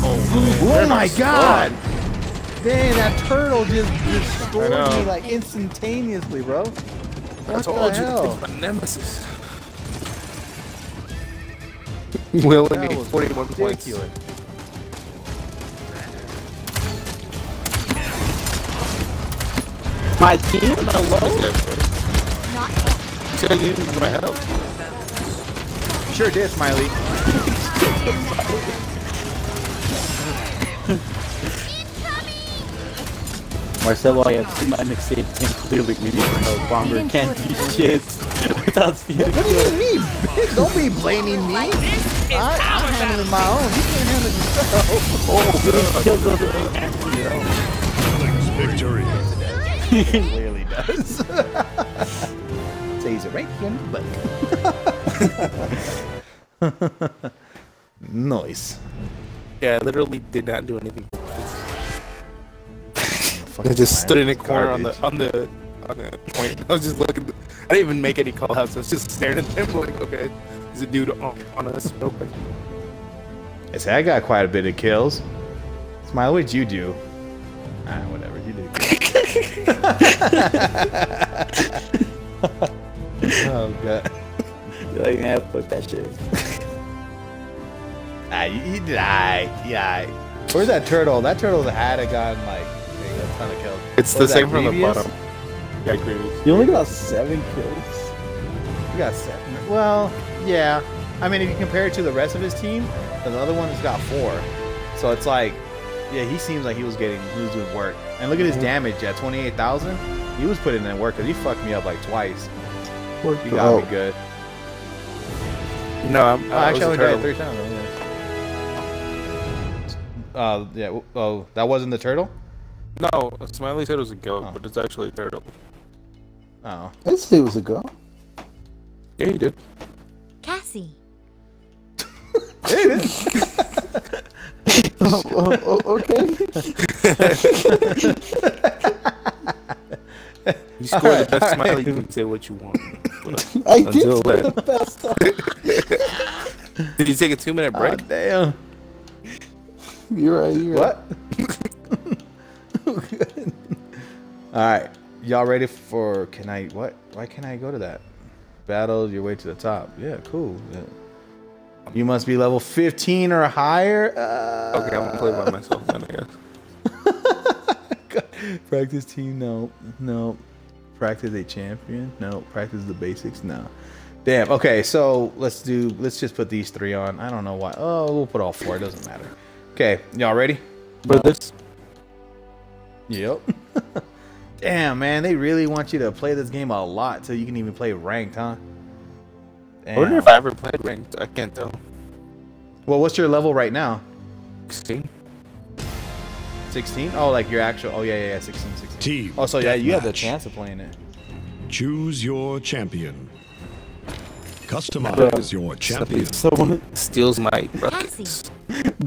Oh, oh my god! Dang, that turtle just destroyed me like instantaneously, bro. What That's the all you hell? think my nemesis. *laughs* Will That need was 41 points. ridiculous. My team? Hello? Not Should I use my help? Sure did, Smiley. Marcelo, I have seen my mixtape and clearly we need to know Bomber can't do shit without stealing What do you mean? bitch? *laughs* Don't be blaming me. I, I'm handling my own. You can't handle yourself. *laughs* Oh, getting killed doesn't mean Victory. *laughs* clearly does. Says it right here in the butt. *laughs* nice. Yeah, I literally did not do anything. I just stood in a corner on the on the on the point. I was just looking. I didn't even make any call outs. I was just staring at him like, okay, there's a dude on, on us real quick. I say I got quite a bit of kills. Smile, what'd you do? Ah, whatever, you did. *laughs* *laughs* oh god. *laughs* You're like, yeah, fuck that shit. Ah, you, you did. Ah, yeah. Where's that turtle? That turtle had a gun, like a ton of kills. It's What the same from the bottom. Yeah, Grievous. You only got seven kills? You got seven. Well, yeah. I mean, if you compare it to the rest of his team, the other one has got four. So it's like, yeah, he seems like he was getting, he was doing work. And look at his damage at 28,000. He was putting in work because he fucked me up like twice. He got me good. No, I'm, Oh, I actually, only a died three times. yeah. Uh, yeah. Oh, that wasn't the turtle. No, Smiley said it was a goat, Oh. but it's actually a turtle. Oh, I'd it was a girl. Yeah, you did. Cassie. *laughs* oh, *laughs* oh, oh, okay. You scored the best *laughs* smiley. You can say what you want. *laughs* I did the best. *laughs* Did you take a two minute break? Ah, damn. You're right. You're right. What? *laughs* All right, y'all ready for? Can I? What? Why can't I go to that? Battle your way to the top. Yeah, cool. Yeah. You must be level 15 or higher. Uh, Okay, I'm gonna play by myself then, I guess. practice team. No, no. Practice a champion. No. Practice the basics. No. Damn. Okay, so let's do. Let's just put these three on. I don't know why. Oh, we'll put all four. It doesn't matter. Okay, y'all ready? But this, Yep. *laughs* Damn, man, they really want you to play this game a lot so you can even play ranked, huh? I wonder if I ever played ranked. I can't tell. Well, what's your level right now? 16? 16? Oh, like your actual. Oh, yeah, yeah, yeah, 16, 16. Team. Oh, so yeah, you have the chance of playing it. Choose your champion. Customize your champion. Someone, Steals my Cassie. buckets.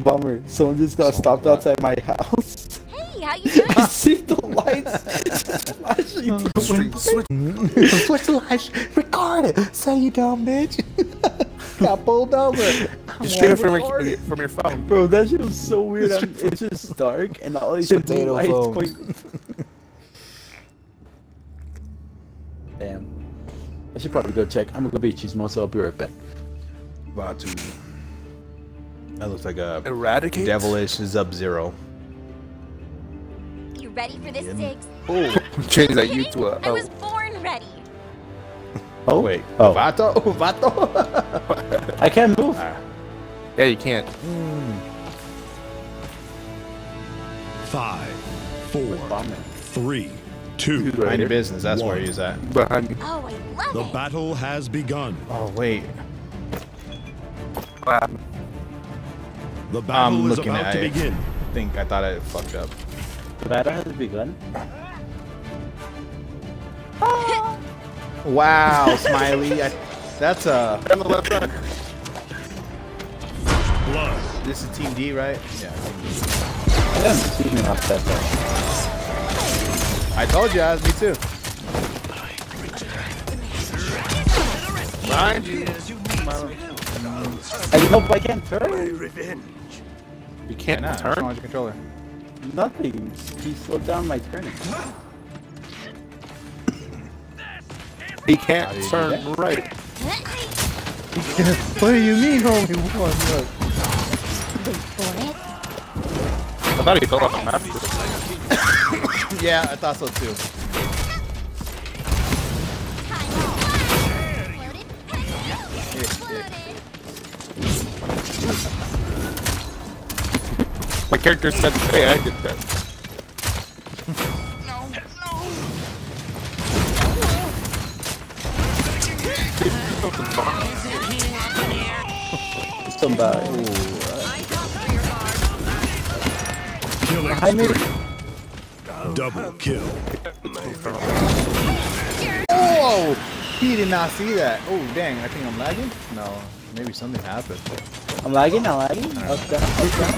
bummer. Someone just got stopped outside my house. Hey, how you doing? *laughs* I see the lights flashing. Switch the lights. Record it. Say you dumb bitch. *laughs* Got pulled over. Just stream it from your, from your phone. Bro, that shit was so weird. It's just dark and all these blue Potato lights phone. going. Damn. I should probably go check. I'm gonna go be chismoso. so I'll be right back. About to. That looks like a Eradicate? devilish Sub Zero. You ready for this, Diggs? Oh. *laughs* *laughs* Change that you to a. I Oh. was born ready. Oh Wait. Oh, Vato? *laughs* Vato? I can't move. Ah. Yeah, you can't. Hmm. Five, four, Bomber. three, two. Mind your business. That's where he's at. Behind you. Oh, I love The it. battle has begun. Oh, wait. Wow. The battle is looking about at to it. begin. I think I thought I fucked up. The battle has begun. *laughs* Wow, Smiley. I, that's uh On the left side. Blood. This is Team D, right? Yeah. Team D. I haven't seen it off that far. I told you, me too. Behind you. I hope I can't turn. You can't Nah, what's wrong turn. with your controller? Nothing. He slowed down my turning. He can't How do you do turn right. *laughs* what do you mean, homie? One, look. I thought he fell off the map. *laughs* Yeah, I thought so too. My character said, hey, I did that. Somebody. Killing I made spree. Double kill. Oh, he did not see that. Oh, dang. I think I'm lagging. No, maybe something happened. I'm lagging, I'm lagging. Up, down, up, down.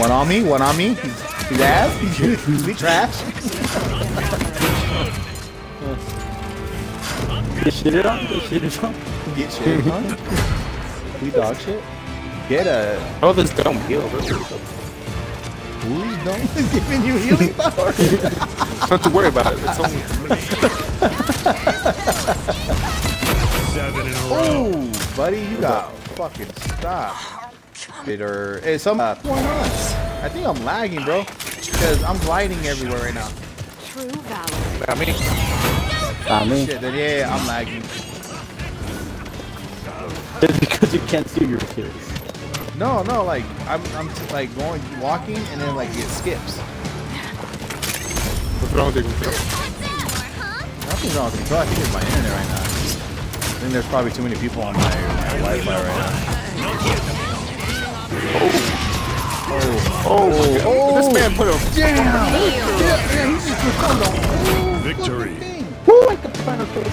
One on me. One on me. He's, he's ass. He's, he's trash. Get shitted on, get shitted on. Get shit, huh? We dog shit. Get a. Oh, this dumb heal. Who's done giving you healing power? *laughs* Don't have to worry about it. It's only Seven in a row. Oh, buddy, you got fucking stop. Bitter. Hey, some. What's going on? I think I'm lagging, bro. Because I'm gliding everywhere right now. True valor. I mean, Ah, me. Shit, then yeah, yeah, I'm lagging. Just because you can't see your kills. No, no, like I'm, I'm t- like going, walking, and then like it skips. what's wrong with your control? Nothing's wrong with the control. I think it's my internet right now. I think there's probably too many people on my, my Wi-Fi right now. Oh, oh, oh, oh, this man put a oh, Victory. Woo, I got the final kill.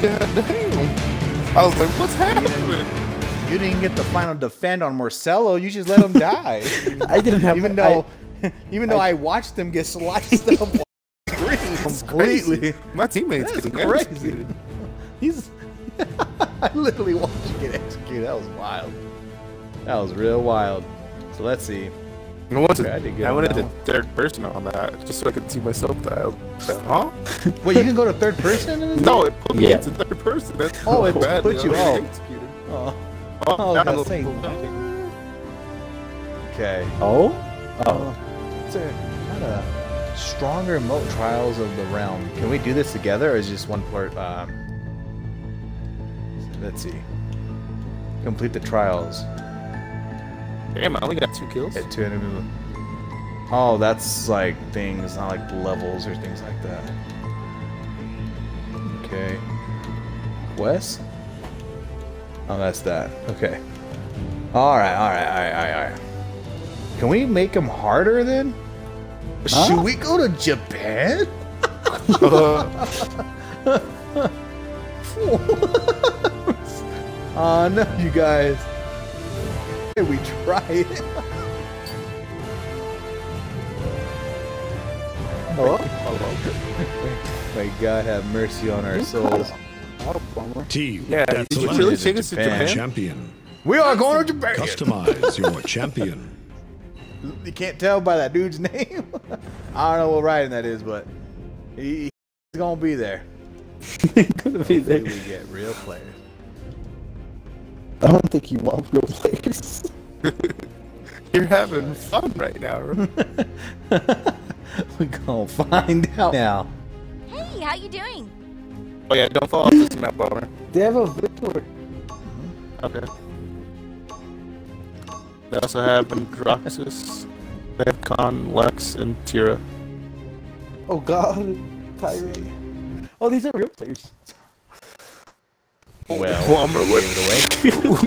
damn. I was like, what's happening? You didn't get the final defend on Marcelo. You just let him *laughs* die. I didn't have even I- though, *laughs* even though I watched them get sliced up. *laughs* completely. My teammates That's getting crazy. executed. He's. I literally watched you get executed. That was wild. That was real wild. So let's see. I went, to, Okay, I did good I on went into third person on that just so I could see myself die. I like, Huh? Wait, you can go to third person? In No, it put me Yeah. into third person. That's Oh, it bad. put you- I oh. Executed. Oh, Oh, I was now gonna look- say. Okay. Oh? Oh. It's a kind of stronger moat trials of the realm. Can we do this together, or is just one part? Um, let's see. Complete the trials. Damn, I only got two kills. Get to enemy. Oh, that's like things, not like levels or things like that. Okay. Quest? Oh, that's that. Okay. Alright, alright, alright, alright, alright. Can we make them harder then? Should we go to Japan? *laughs* *laughs* Oh no, you guys. Hey, we tried. *laughs* Hello? May God have mercy on our souls. Team. Yeah, that's did you really Is take us to Japan? Japan? Champion. We are going to Japan. Customize your *laughs* champion. You can't tell by that dude's *laughs* name. I don't know what writing that is, but he, he's gonna be there. Gonna be there. We get real players. I don't think you want real players. *laughs* You're having fun right now. Right? we gonna find out now. Hey, how you doing? Oh yeah, don't fall off this map, bomber. They have a Viktor. Okay. They also have Androxus, they have Khan, Lex, and Tyra. Oh god. Tyree. Oh, these are real players. Well, Bomber, what? give it away.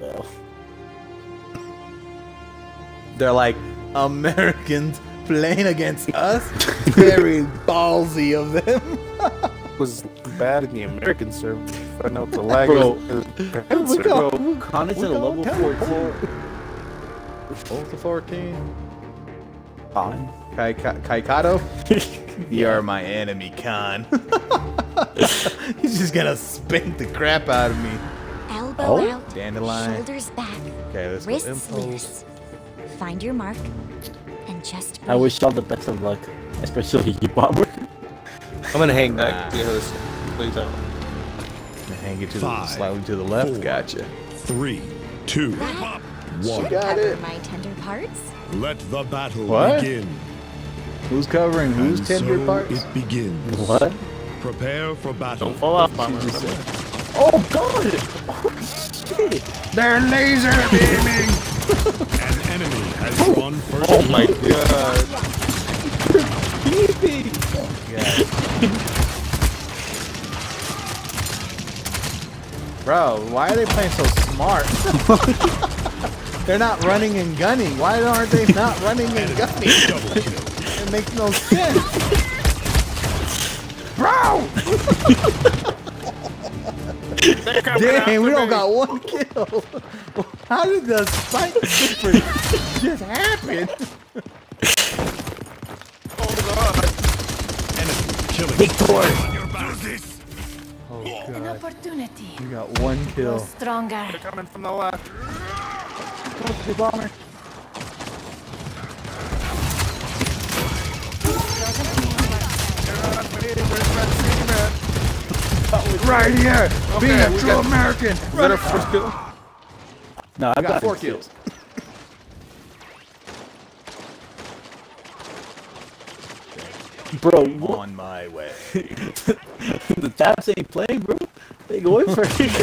Well, *laughs* They're like Americans playing against *laughs* us. Very ballsy of them. *laughs* was bad in the American server. Find out the *laughs* lag Bro. is in the Japan server. bro, Khan is at a level 14. What was the 14? Khan. Kai Kaito? you are my enemy, Khan. He's just gonna spank the crap out of me. Elbow Oh. out, Dandelion. shoulders back, Okay, let's wrists go impulse. loose. Find your mark and just I wish y'all the best of luck, especially *laughs* you, Bomber. I'm gonna hang back. Nah. See how this plays out. Hang it to the, Five, slightly to the left. four. Gotcha. Three, two, That one. should Got cover it. my tender parts. Let the battle What? begin. Who's covering whose And tender so parts? it begins. What? Prepare for battle. Don't fall off, bomber. Oh god! Oh shit! They're laser beaming. *laughs* An enemy has won first. Oh my god. Bro, why are they playing so smart? *laughs* They're not running and gunning. Why aren't they not running and gunning? It makes no sense. Bro! Damn, we don't got one kill. How did the spike difference just happen? Oh, Enemy killing. On your back. An oh, opportunity. You got one kill. Stronger. Coming from the left. bomber. Right here, being a true got- American. Is that our first kill? No, I I got got four it. kills. Bro, you On my way. *laughs* the taps ain't playing, bro. They going for it. *laughs* He's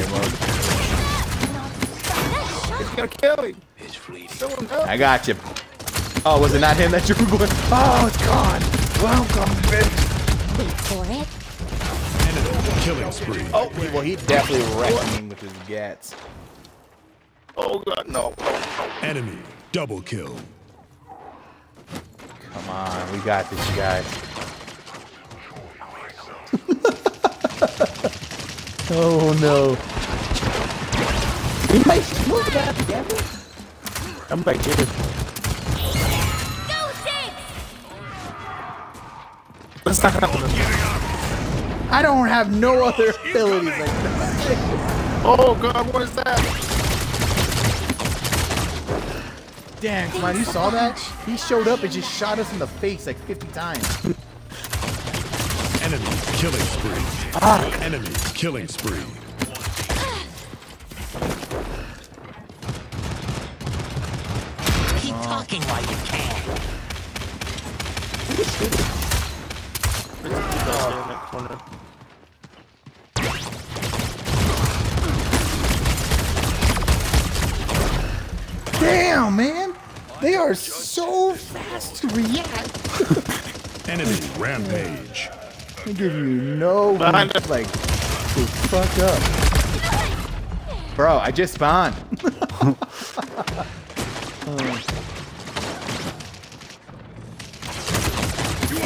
gonna kill him. Kill him, no. I got you. Oh, was it not him that you were going? Oh, it's gone. Welcome, bitch. Wait for it. Enemy killing spree. Oh, well, he definitely wrecked me with his gats. Oh god, no. Enemy double kill. Come on, we got this, you guys. *laughs* oh no. You might smoke that together. I'm back here. That's not happening. I don't have no other abilities like that. oh god, what is that? Damn, come on, you saw that? He showed up and just shot us in the face like 50 times. Enemy killing spree. Ah. Enemy killing spree. Keep talking while you can. Oh, in that corner. Damn, man. They are so fast to react. *laughs* Enemy rampage. They give you no Behind us. like to fuck up. Bro, I just spawned. *laughs*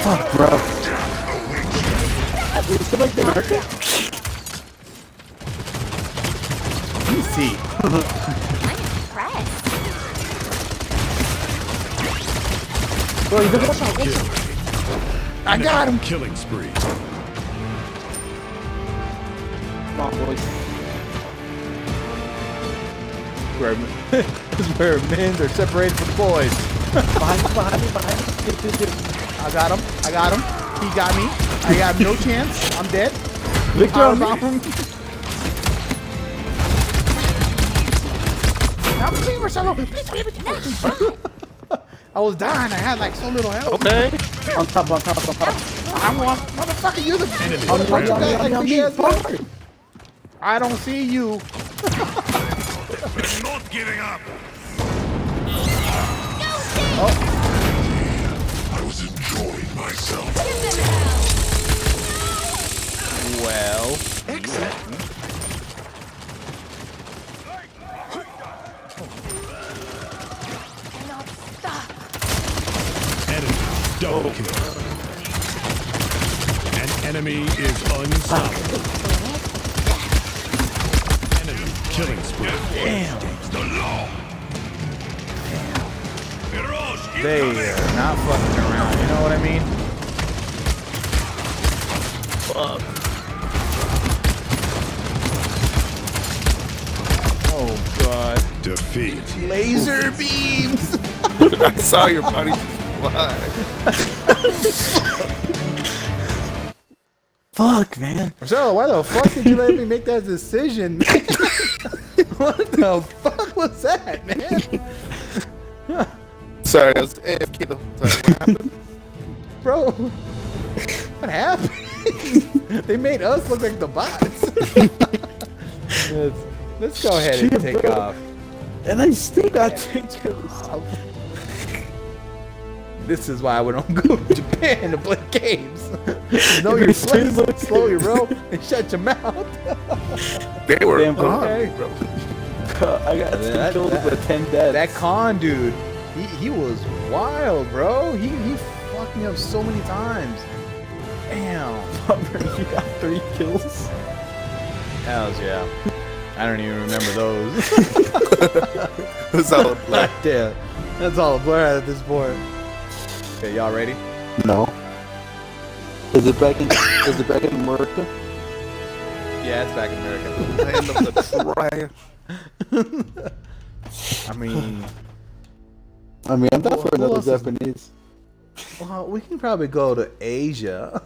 Fuck, bro. Is it like the market? Easy. *laughs* I'm impressed. Bro, you better watch out. watch out. I got him. Killing spree. Come on, boys. Where, *laughs* where men are separated from boys. Behind me, behind me, behind me. Get, get, get. I got him. I got him. He got me. I have no chance. I'm dead. Victor Power on me. bomb him. Now, please, Marcelo. Please, please, please, please. I was dying. I had like so little health. Okay. On top, on top, on top. I want motherfucker. You the Enemy on the On me, on me, rampage. on me, on me. Yes, Forward. I don't see you. We're not giving up. I was enjoying myself. Well, Cannot stop. Enemy double kill. An enemy is unstoppable. Enemy killing spree. they are not fucking around. You know what I mean? Fuck. Oh god. Defeat. Laser beams. *laughs* I saw your body fly. *laughs* Fuck, man. Marcelo, why the fuck did you let me make that decision? *laughs* what the fuck was that, man? Sorry, I was AFK the whole time. What happened? Bro, what happened? they made us look like the bots. *laughs* let's, let's go ahead and Shit, take bro. off. And I still got two kills. This is why we don't go to Japan to play games. you *laughs* know you're playing so slowly, bro, and *laughs* shut your mouth. *laughs* They were Damn, Okay. bro. I got two That- kills that- with 10 deaths. That Khan dude, he, he was wild, bro. He, he fucked me up so many times. Damn. you got three kills. Hells yeah. I don't even remember those. It's all black. Damn. That's all a blur at this point. Okay, y'all ready? No. Is it back in? is it back in America? Yeah, it's back in America. Land of the I mean, I mean, I'm down Who- for another else is- Japanese. well, we can probably go to Asia.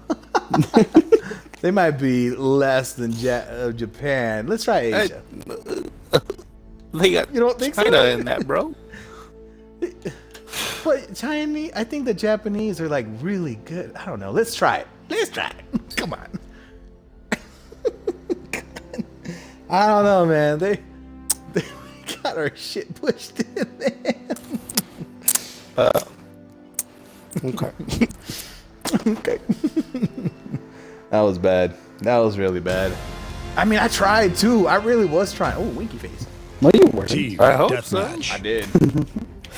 *laughs* they might be less than ja- uh, Japan. Let's try Hey, Asia. They got You don't think so? China in that, bro. *laughs* But Chinese, I think the Japanese are like really good. I don't know. Let's try it. Let's try it. *laughs* Come on. *laughs* I don't know, man. They, they got our shit pushed in there. Uh, okay. *laughs* okay. that was bad. That was really bad. I mean, I tried too. I really was trying. Oh, winky face. No, you weren't. Team I hope so. I did.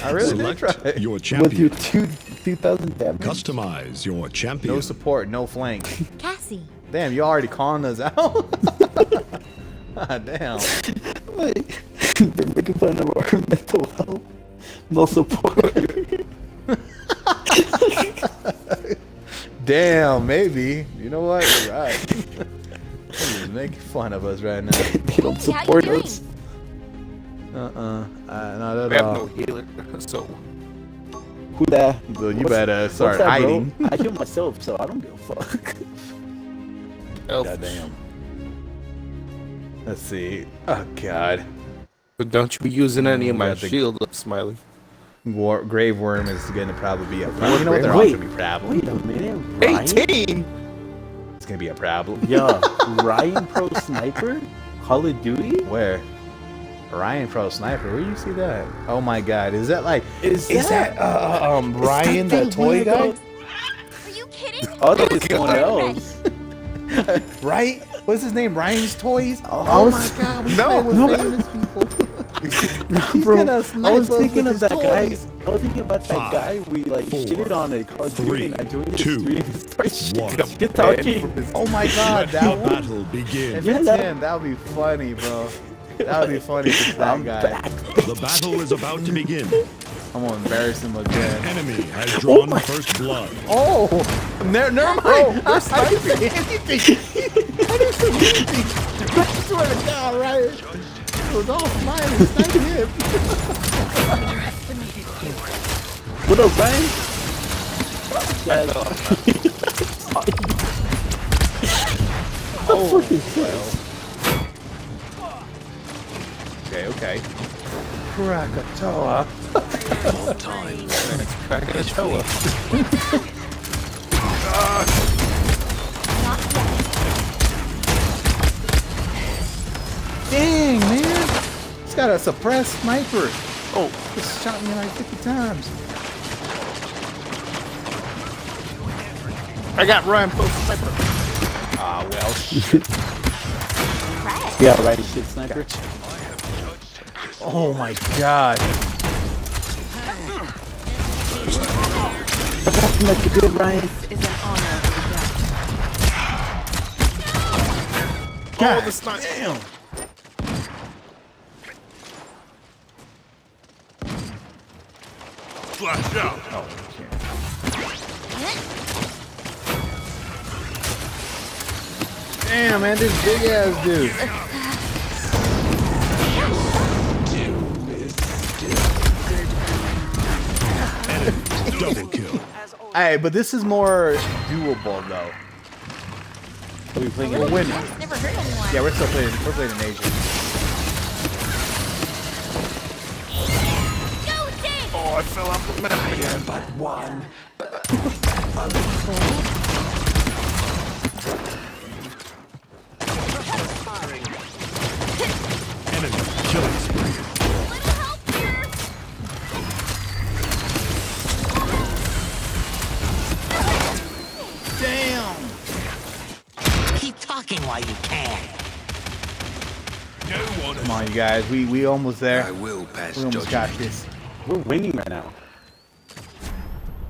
I really did Select try. your With your champion. two, 2,000 damage. Customize your champion. No support, no flank. *laughs* Cassie, Damn, you already calling us out. God *laughs* ah, damn. Like, they're making fun of our mental health. No support. *laughs* Damn, maybe. You know what? You're right. They're making fun of us right now. They don't Hey, how you support doing? Us. Uh-uh. Uh, not at We have all. no healer, *laughs* so Who that? So you better start What's that, bro? hiding. I *laughs* heal myself, so I don't give a fuck. elf. Goddamn. Let's see. Oh god. But don't you be using any of my the- shield up, Smiley. War- Grave Worm is gonna probably be a problem. You know what? They're all Wait. gonna be a problem. Wait a minute, Ryan? 18! It's gonna be a problem. Yeah, *laughs* Ryan Pro Sniper? Call of Duty? Where? Ryan Pro Sniper. Where do you see that? Oh my god. Is that like Is is that uh, um Ryan the that toy guy? Are you kidding? Oh, that is someone else. *laughs* Right? What's his name? Ryan's Toys? Oh, Oh, my god, we No. play with No. famous people. *laughs* Bro, gonna I snipe was thinking of his that guy. I was thinking about that Five, guy we like four, shitted on at Call of Duty and I joined two, stream and started shit. one. Get talking. Oh my god, that one. battle If begins. Yeah, it's that- him, that would be funny, bro. That would be funny if it's that I'm guy. The battle is about to begin. I'm gonna embarrass him again. Enemy has oh drawn first blood. Oh, ne- never mind. I, I didn't say anything. I didn't say anything. I swear to God, right? *laughs* *laughs* It was all smiling. Thank him. What up, Ryan? Yes. Oh, Okay, okay. Krakatoa. Krakatoa. Dang, man. It's got a suppressed sniper. Oh, it's shot me like 50 times. I got Ryan Post Sniper. Ah, well, *laughs* shit. Yeah, right, shit, sniper. Oh my god. Like you did, Ryan. Is an honor. God, the sniper. damn. Flash out. Oh, shit. Damn, man, this big ass dude. Double kill. Hey, but this is more doable though. Are we playing We're it? winning. Never hurt. Yeah, we're still playing. We're playing in Asia. Oh, I fell off the map again. Enemy killing spree. Little help here! Damn. Keep talking while you can. No one Come on, you guys. We we almost there. I will pass We almost got this. We're winning right now.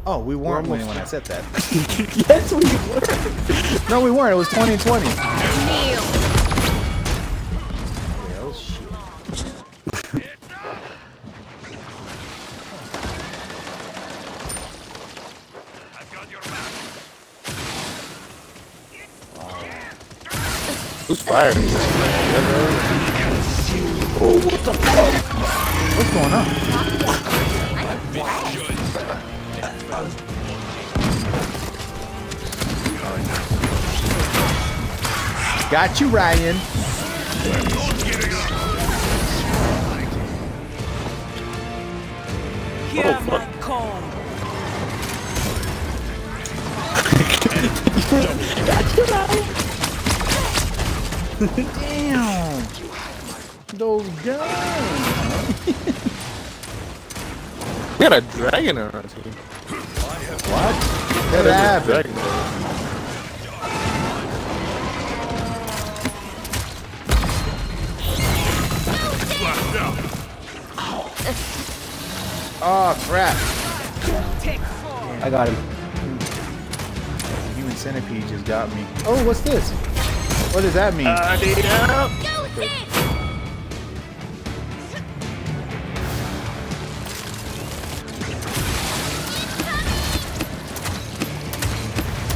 Oh, we weren't almost winning when I said that. *laughs* yes, we were. no, we weren't. It was 20 and 20. Kneel! Who's firing? What's going on? Got you, Ryan. Hear my call. *laughs* Damn. Those guns. *laughs* We got a dragon on our team. What? What happened? Dragon. Oh, crap. I got him. Human centipede just got me. Oh, what's this? What does that mean? I need help. Go, Dave!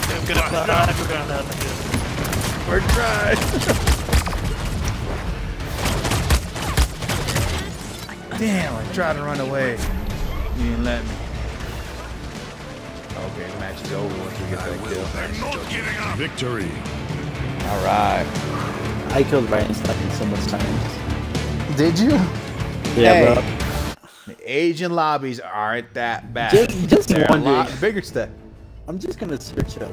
I'm gonna put a granite again. We're trying. Damn, I tried to run away. You didn't let me. Okay, the match is over once we get that kill. I'm not giving up. Victory. All right. I killed Ryan Stacking so much times. Did you? Yeah, Hey. bro. The Asian lobbies aren't that bad. Just- just They're a lot bigger stuff. I'm just gonna search up.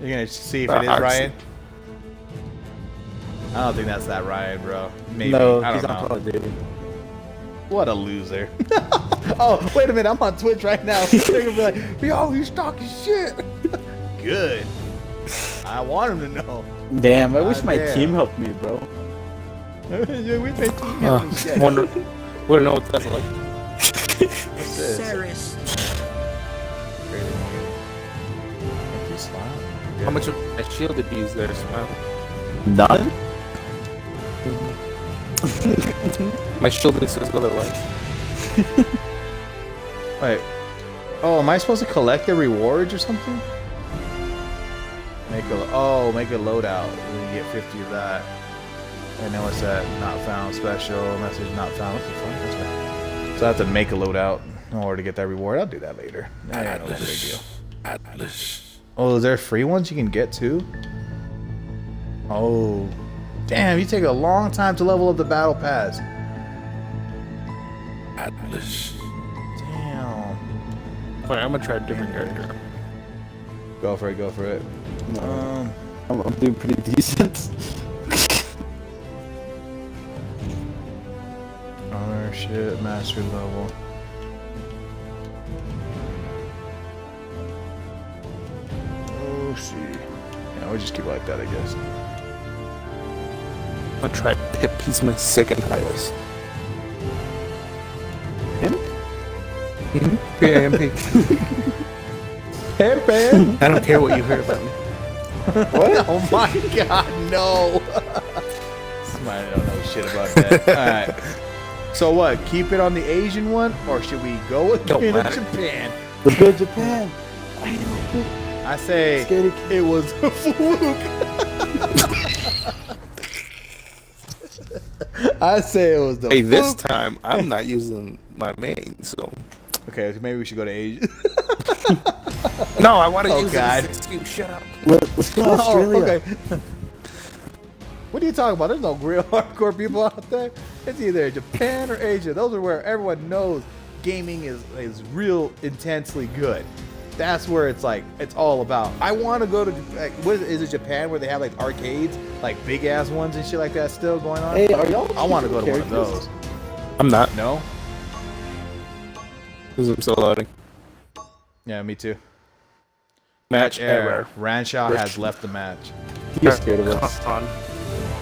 You're gonna see if it is Ryan. I don't think that's that Ryan, bro. Maybe. No, I don't on know. Call of Duty. What a loser. *laughs* oh, wait a minute. I'm on Twitch right now. *laughs* They're gonna be like, yo, he's talking shit. *laughs* Good. I want him to know. Damn, I wish my damn. team helped me, bro. yeah, we made team Uh, help shit. wonder, wanna know what that's like? What's this? Ceres. How much of a shield did you use there, Smile? None? My shield is otherwise. *laughs* Wait. Oh, am I supposed to collect the rewards or something? Make a oh, make a loadout. We get 50 of that. And then what's that? Not found special message. Not found. What the fuck? That's right. So I have to make a loadout in order to get that reward. I'll do that later. Yeah, no big deal. Atlas. Oh, is there free ones you can get too? Oh, damn! You take a long time to level up the battle pass. Atlas. Damn. Alright, I'm gonna try a different character. Go for it. Go for it. Um. I'm, I'm doing pretty decent. Honor shit, mastery level. Oh, see. Yeah, we'll just keep it like that, I guess. I'm gonna try Pip. He's my second highest. Him? Hmm? *laughs* PAMP. Hey, man! I don't care what you heard about me. *laughs* what? *laughs* Oh my god, no! Somebody don't know shit about that. Alright. So what? Keep it on the Asian one, or should we go with Don't King of matter. Japan? Let's go to Japan. I know. I say it was a fluke. *laughs* I say it was the Hey, this time I'm not using my main, so. Okay, so maybe we should go to Asia. *laughs* No, I want to Oh, use God. it as excuse. Shut up. Let, let's go to Australia. Oh, okay. what are you talking about? There's no real *laughs* hardcore people out there. It's either Japan or Asia. Those are where everyone knows gaming is is real intensely good. That's where it's like it's all about. I want to go to like, what is, it, is it Japan where they have like arcades, like big ass ones and shit like that still going on? Hey, are y'all I want to go to one of those. I'm not. No? Because I'm still loading. Yeah, me too. Match Error. error. Ranshaw has left the match. He was scared of us. Come on.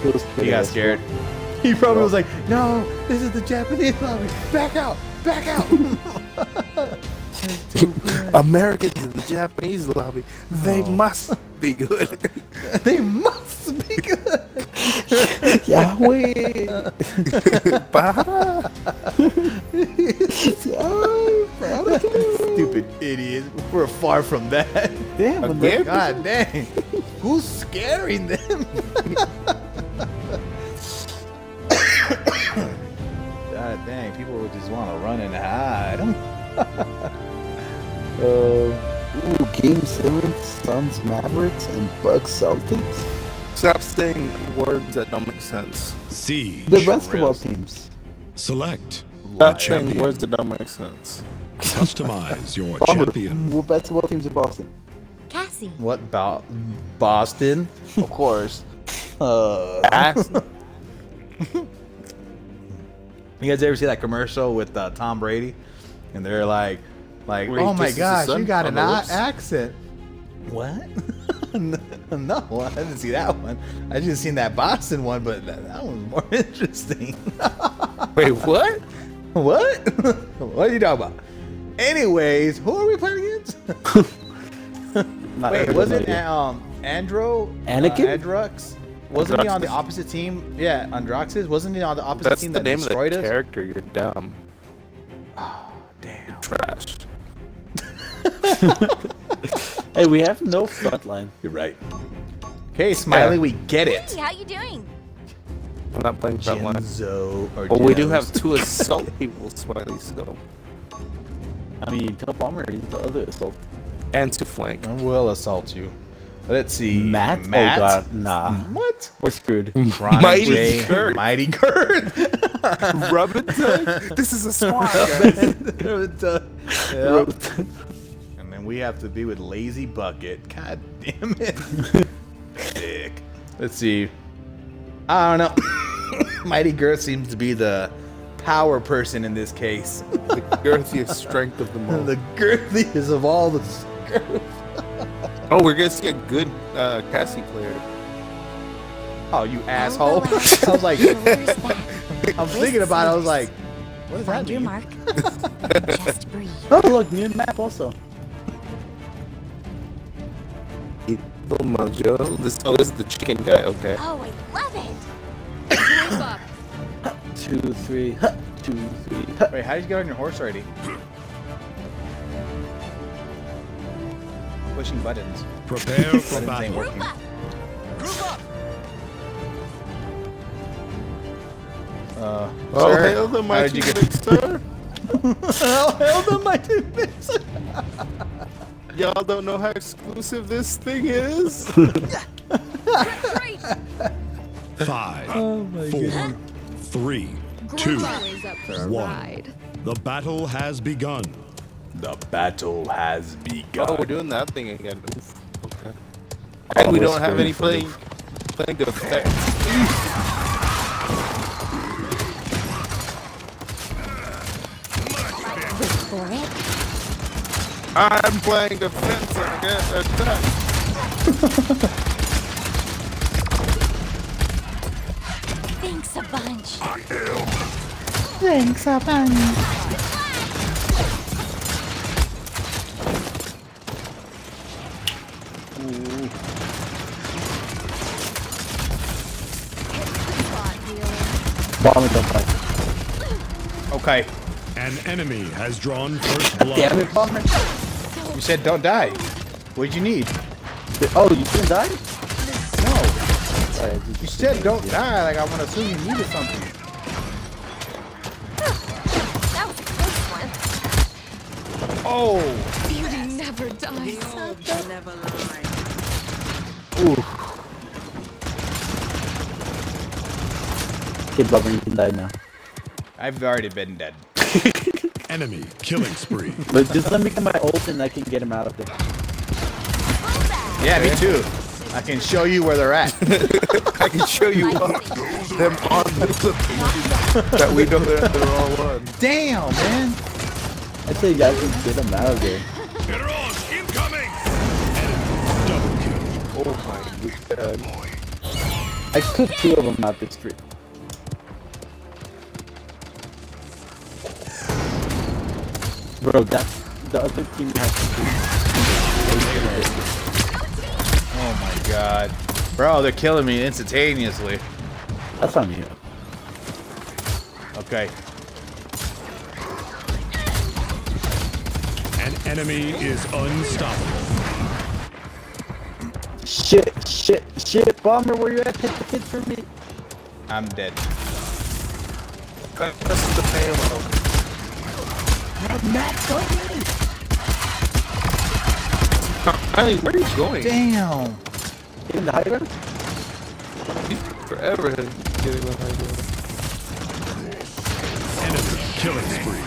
He was scared He got us. scared. He probably was like, "No, this is the Japanese lobby. Back out, back out." *laughs* *laughs* Americans in the Japanese lobby, oh. *laughs* they must be good. they must be good. Yahweh! *laughs* Bah. Stupid idiot. We're far from that. Damn, Again? God dang. Who's scaring them? *laughs* God dang, people would just want to run and hide. Uh, ooh, Game 7, Suns Mavericks, and Bucks Celtics. Stop saying words that don't make sense. See. The basketball Rails. teams. Select. Stop saying words that don't make sense. Customize your Bobber. champion. What basketball teams in Boston? Cassie. What about Boston? Of course. Uh, Ask. *laughs* You guys ever see that commercial with uh, Tom Brady? And they're like, like, Where he oh my gosh, you got an the a- lips? accent. What? *laughs* no, I didn't see that one. I just seen that Boston one, but that, that one's more *laughs* interesting. Wait, what? *laughs* what? what are you talking about? Anyways, who are we playing against? Wait, wasn't it. um Andro Anakin? uh, Androx? Wasn't he on the opposite team? Yeah, Androxus. Wasn't he on the opposite That's team the that name of the destroyed us? character. You're dumb. Oh, damn. Trash. *laughs* Hey, we have no front line. You're right. Okay, Smiley, Yeah. we get it. Hey, how you doing? I'm not playing front line. Genzo or But we do have two *laughs* assault people, Smiley, so. I mean, tell Bomber he's the other assault. And to flank. I will assault you. Let's see. Matt? Matt? Oh god, nah. What? We're screwed. Chronic *laughs* Mighty J, Kurt. Mighty Kurt. Rub it. This is a squad, guys. Yep. And we have to be with Lazy Bucket. God damn it. *laughs* Dick. Let's see. I don't know. *coughs* Mighty Girth seems to be the power person in this case. the girthiest strength of them *laughs* all. the girthiest of all the girth. Oh, we're gonna see a good uh, Cassie player. Oh, you asshole. *laughs* I was like, I'm thinking about it. I was like, what does that Find your mean? mark. Just breathe. Oh look, new map also. Little Mojo. This, oh, this is the chicken guy. Okay. Oh, I love it. Move *coughs* up. Two, three, two, three. Wait, how did you get on your horse already? Pushing buttons. Prepare *laughs* for Buttons ain't battle. working. Uh, Oh, sir, hail the mighty did get? sir. Oh, *laughs* *laughs* hail the mighty big sir. Y'all don't know how exclusive this thing is. *laughs* *laughs* Five, Oh four, three, two, Always up for a one. ride. The battle has begun. The battle has begun. oh, we're doing that thing again. Oof. Okay. And we we're don't have any screwed playing playing effect. Wait for it. I'm playing defense and I get attacked. Thanks a bunch. Thanks a bunch. Bomber don't fight. Okay, An enemy has drawn first blood. Damn it, Bomber. you said don't die. What'd you need? Oh, you didn't die? No, oh, Alright, you said don't die. Like I want to assume you needed something. Oh. That was a close one. Oh, Beauty never dies. Okay, Bomber, you can die now. I've already been dead. *laughs* Enemy killing spree. But just let me get my ult and I can get him out of there. Yeah, me too. I can show you where they're at. *laughs* I can show you *laughs* all them on the that we know that they're all on. Damn, man. I say you guys can get them out of there. Heroes incoming. Enemy double kill. Oh my god. I took two of them out this street. Bro, that's the other team has to do. Oh my god. Bro, they're killing me instantaneously. That's on you. Okay. An enemy is unstoppable. Shit, shit, shit, bomber, where you at? Hit the hit for me. I'm dead. This is the payload. Matt, go ahead. Hey, where are you going? Damn. In the high ground? You forever getting behind you. Enemy ah, killing spree.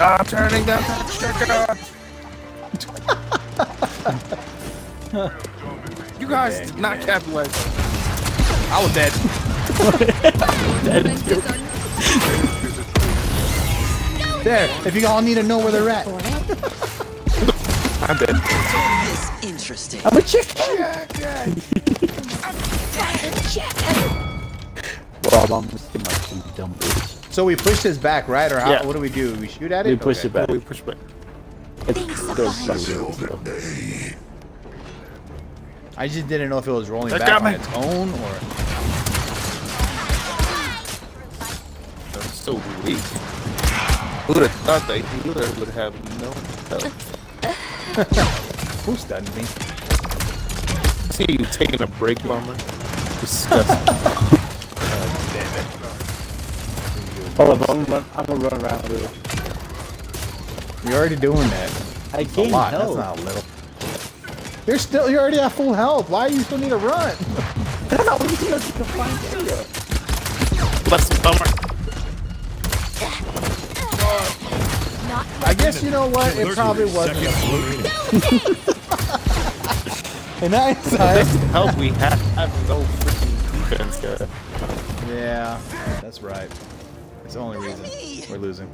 I'm turning down that chicken. you guys did not capitalize. I was dead. Defense is on. There. If you all need to know where they're at. *laughs* I'm dead. Interesting. I'm a chicken! Bro, I'm almost my dumb bitch. So we push this back, right? Or how, Yeah. what do we do? We shoot at it? We push Okay. it back. We push back. It's back I just didn't know if it was rolling They're back on coming. its own or. That's so weak. Who would have thought that healer would have no health? Who stunned me? See you taking a break, bomber. Disgusting. *laughs* Oh, damn it. Hold up, I'm, gonna run, I'm gonna run around with it. You're already doing that. I That's a gained lot. health. That's not a little. You're still. You're already at full health. Why do you still need to run? That's not what you do. You can find area. Bless the bummer. I guess you know what? It probably wasn't. Second blooming. *laughs* *laughs* In hindsight. Help we have, have no freaking defense, guy. Yeah, that's right. It's the only reason we're losing.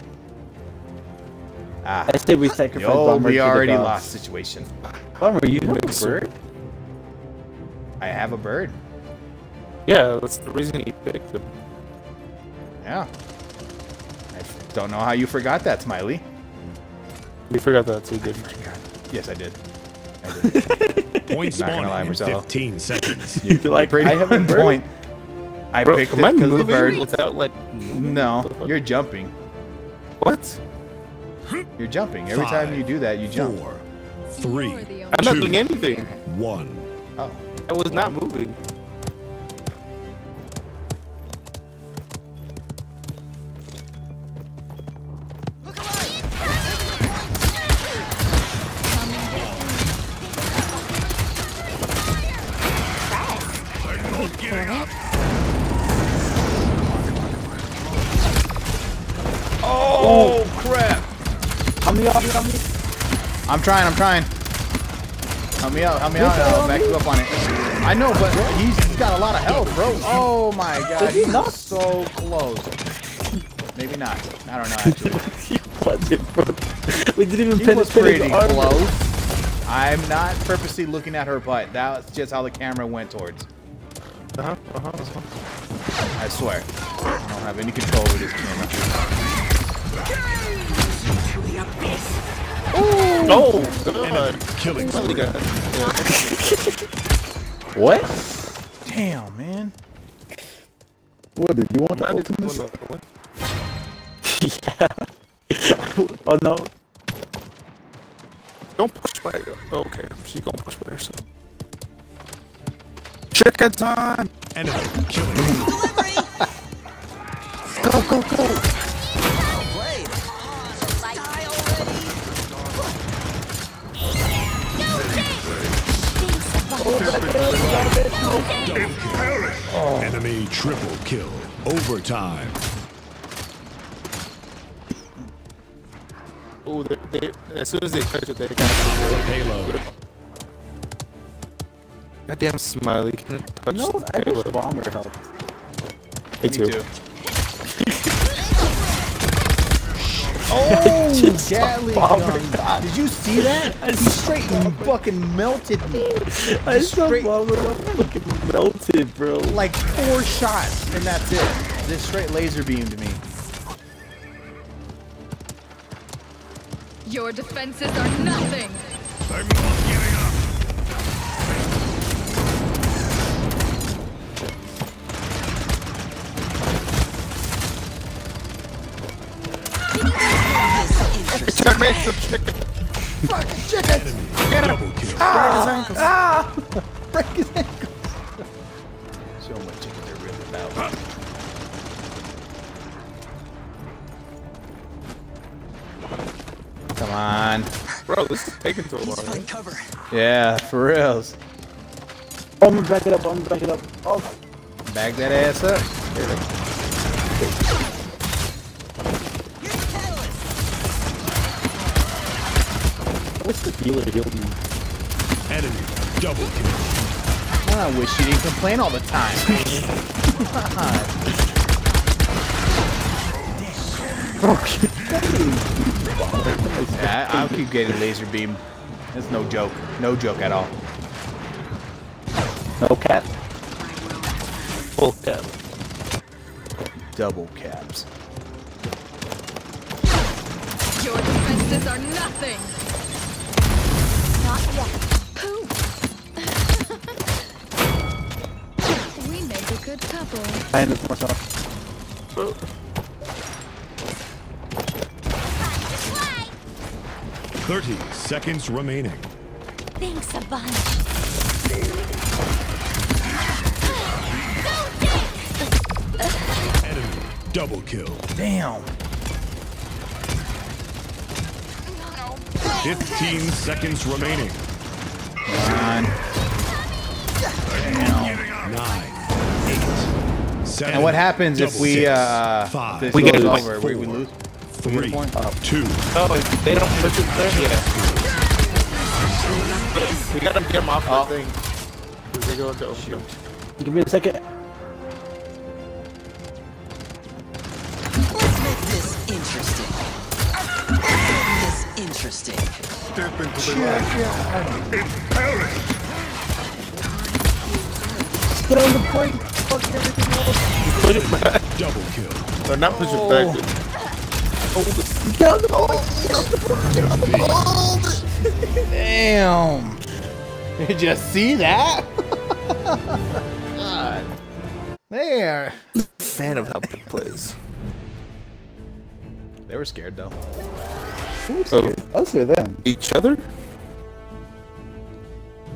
Ah. I say we sacrifice Yo, Bomber we to the already lost situation. Bomber, you have a bird? I have a bird. Yeah, that's the reason he picked him. Yeah. I don't know how you forgot that, Smiley. We forgot that too, didn't we? Yes, I did. I did. *laughs* Point Not gonna lie, spawning in Marcelo. 15 *laughs* seconds. You feel like, pretty I have a point. I Bro, picked it because the bird. without like? No, you're jumping. What? You're jumping. Every time you do that, you jump. Four, three, You're the only I'm not Two. doing anything. one. Oh. I was not moving. Trying, I'm trying. Help me out, help me out. I'll back you up on it. I know, but he's got a lot of health, bro. Oh my god, he he's not? so close. Maybe not. I don't know, actually. *laughs* What the bro? We didn't even He was penetrate pretty armor. close. I'm not purposely looking at her butt. That's just how the camera went towards. Uh-huh, uh-huh, uh-huh. I swear. I don't have any control over this camera. Oh, God. Killing Really spree. *laughs* What? Damn, man. What did you want the Not even ultimate? one. Oh no. Don't push by her. Oh, okay, she's gonna push by herself. Chicken time! Enemy killing. Go go go. Enemy triple kill. Overtime. Oh, they, they, as soon as they touch it, they got Payload. Goddamn smiley. Can touch No, the I wish bomber helped. Me Me too. too. *laughs* Oh, Just Gatling gun. Did you see that? He straight fucking melted me. I Just saw straight- bomber fucking melted, bro. Like four shots, and that's it. This straight laser beamed me. Your defenses are nothing. Checkmate the chicken. Enemy double kill. Ah! Break his ankle. So much chicken they're really about. Come on. Bro, this is taking so long. Yeah, for reals. Bomber back it up, bomber back it up. Oh, Bag that ass up. What's the healer healed me? Enemy double kill. I wish you didn't complain all the time. *laughs* yeah, I- I'll keep getting laser beam. That's no joke. No joke at all. No cap. Full cap. Double caps. Your defenses are nothing. Not yet. We make a good couple. I end this myself. 30 seconds remaining. Thanks a bunch. Enemy double kill. Damn. 15 seconds remaining. Seven. And what happens if we six, uh five, this We goes get over? We, we lose. three, point? two, Oh, they don't put it there, yet. We gotta get them off Oh. the thing. 'Cause They go into open. Give me a second. Let's make this interesting. This interesting. Step into the light. Imperative. Get on the point. Fuck everything else. Push it back. Double kill. Or not push it back. Get on the point. Get on the point. Damn. You see that? *laughs* God. There. Fan of how it plays. They were scared though. So, Us or them? each other?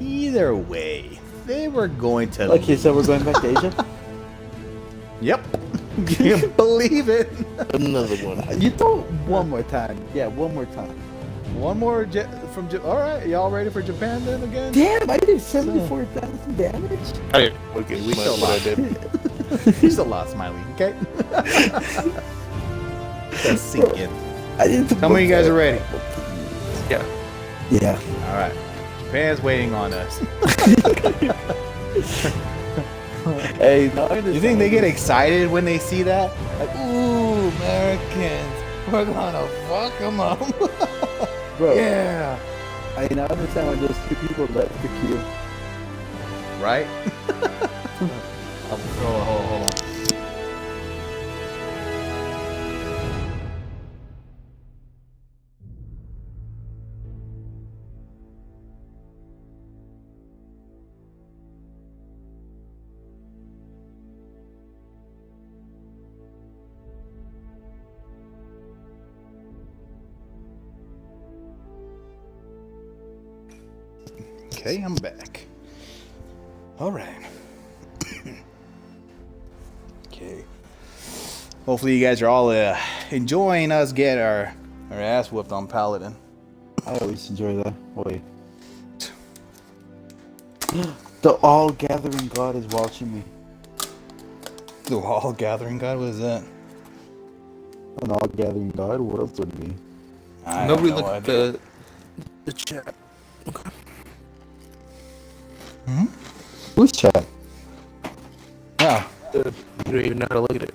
Either way, they were going to. Like you said, we're going back to Asia. *laughs* Yep. *laughs* you can believe it. Another one. You throw one more time. Yeah, one more time. One more jet from. Ja- All right, y'all ready for Japan then again? Damn, I did seventy-four thousand damage. Hey, okay, we know what I did. You still lost, Smiley. Okay. *laughs* Let's sink in. I didn't. Tell me you guys are ready. Yeah. Yeah. All right. Japan's waiting on us. *laughs* *laughs* Hey, You think they get excited when they see that? Like, ooh, Americans, we're gonna fuck them up. *laughs* bro? yeah. I now understand why those two people left the queue. Right? *laughs* Okay, I'm back. All right. *coughs* okay. Hopefully, you guys are all uh, enjoying us get our our ass whooped on Paladin. I always enjoy that. Wait. *gasps* the all gathering god is watching me. The All Gathering God, what is that? An all gathering god? What else would it be? I Nobody have no looked at idea. the, the chat. Who's chat? Yeah. You don't even know how to look at it.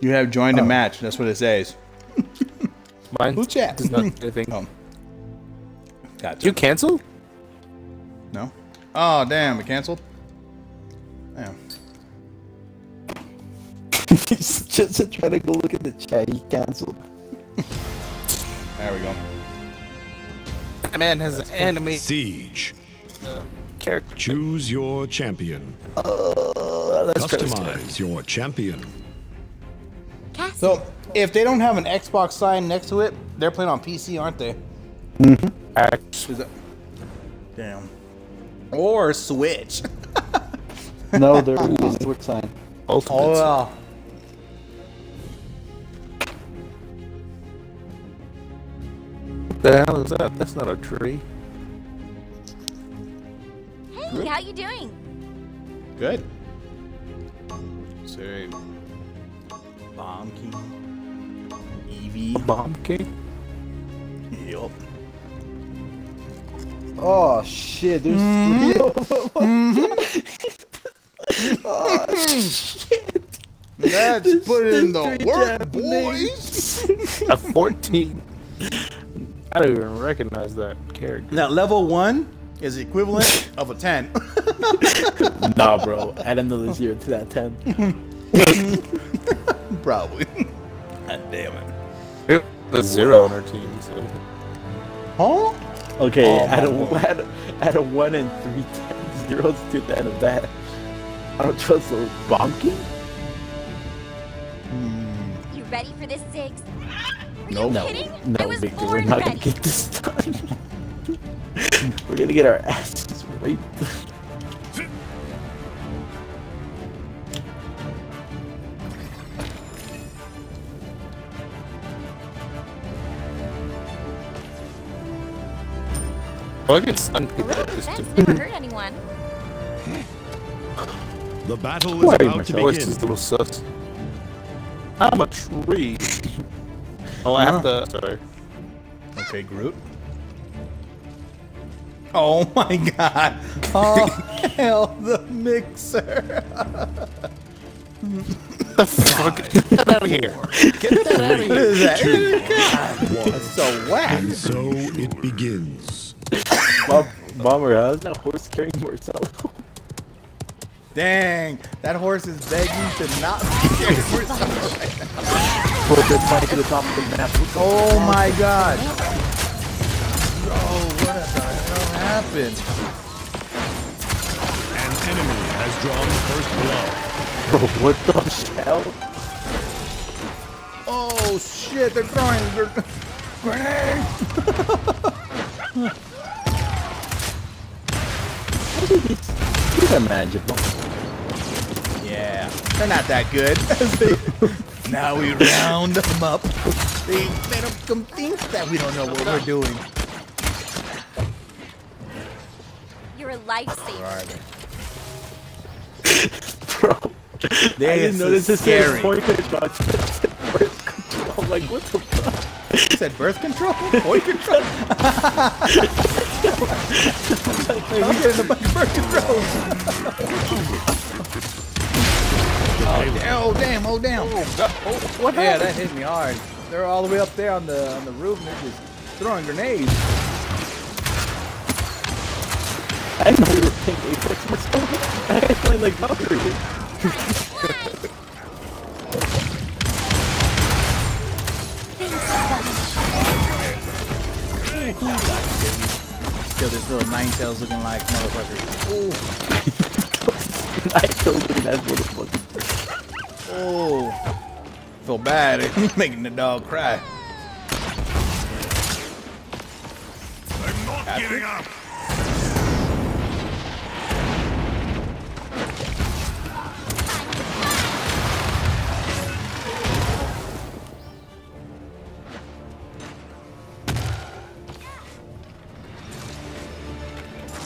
You have joined a oh. match. That's what it says. *laughs* Mine Who's chat? does not say anything. Oh. Gotcha. You cancel? No. Oh, damn! It canceled. Damn. *laughs* He's just trying to go look at the chat. He canceled. There we go. That man has an anime Siege. Uh, character. Choose your champion. Uh, that's Customize your champion. Cassie, So, if they don't have an Xbox sign next to it, they're playing on PC, aren't they? Mm-hmm. Actually, Is that... Damn. Or Switch. *laughs* No, there is a switch sign. ultimate. Oh, well. The hell is that? That's not a tree. hey, how you doing? Good. So, Bomb King. Evie. Bomb king? Yup. Oh shit! There's three of *laughs* them. *laughs* Oh, Let's put it in the three work, boys. A 14. I don't even recognize that character. Now, level one is equivalent of a 10. *laughs* Nah, bro. Add another zero to that ten. *laughs* Probably. God damn it. The zero on our team. So. Huh? Okay, Oh, add, a, my *laughs* add, add a one and three ten zeros to the end of that. I don't trust those bomb king. You ready for this, Ziggs? Nope. No, no, Viktor, we're born not gonna get this done. *laughs* we're gonna get our asses raped. Well, I get stun people this That's too. never hurt anyone. The battle Why is are you about to my Voice begin. is a little sus. I'm a tree. *laughs* Oh, I have oh. to. Sorry. Okay, Groot. Oh *laughs* my god. Oh *laughs* hell, the mixer. the fuck? Get that out of here. Get that out of What here. is that? God, *laughs* that's so whack. And so it begins. Mom, Bomber, how's that horse carrying Marcelo? Dang, that horse is begging to not be *laughs* here. Put the fight to the top of the map. Oh my god. Bro, what the hell happened? An enemy has drawn the first blood. Bro, what the hell? Oh shit, they're throwing gr- grenade. These are manageable. Yeah, they're not that good. *laughs* now we round them up. They made them come think that we don't know what we're doing. You're a lifesaver. Where are they? Bro. They I didn't is notice this scary. scary. pointer shots. Birth control. I'm *laughs* like, what the fuck? You said birth control? Boy control? hey, we getting a bunch of birth controls. *laughs* oh, damn, oh, damn, oh, damn. What Yeah, that hit me hard. They're all the way up there on the on the roof and they're just throwing grenades. I didn't know we were playing Apex myself. *laughs* I was playing like Valkyrie. Kill this little nine tails looking like motherfucker. *laughs* I killed him, that's what it was. Oh, feel bad *laughs* making the dog cry. I'm not giving up.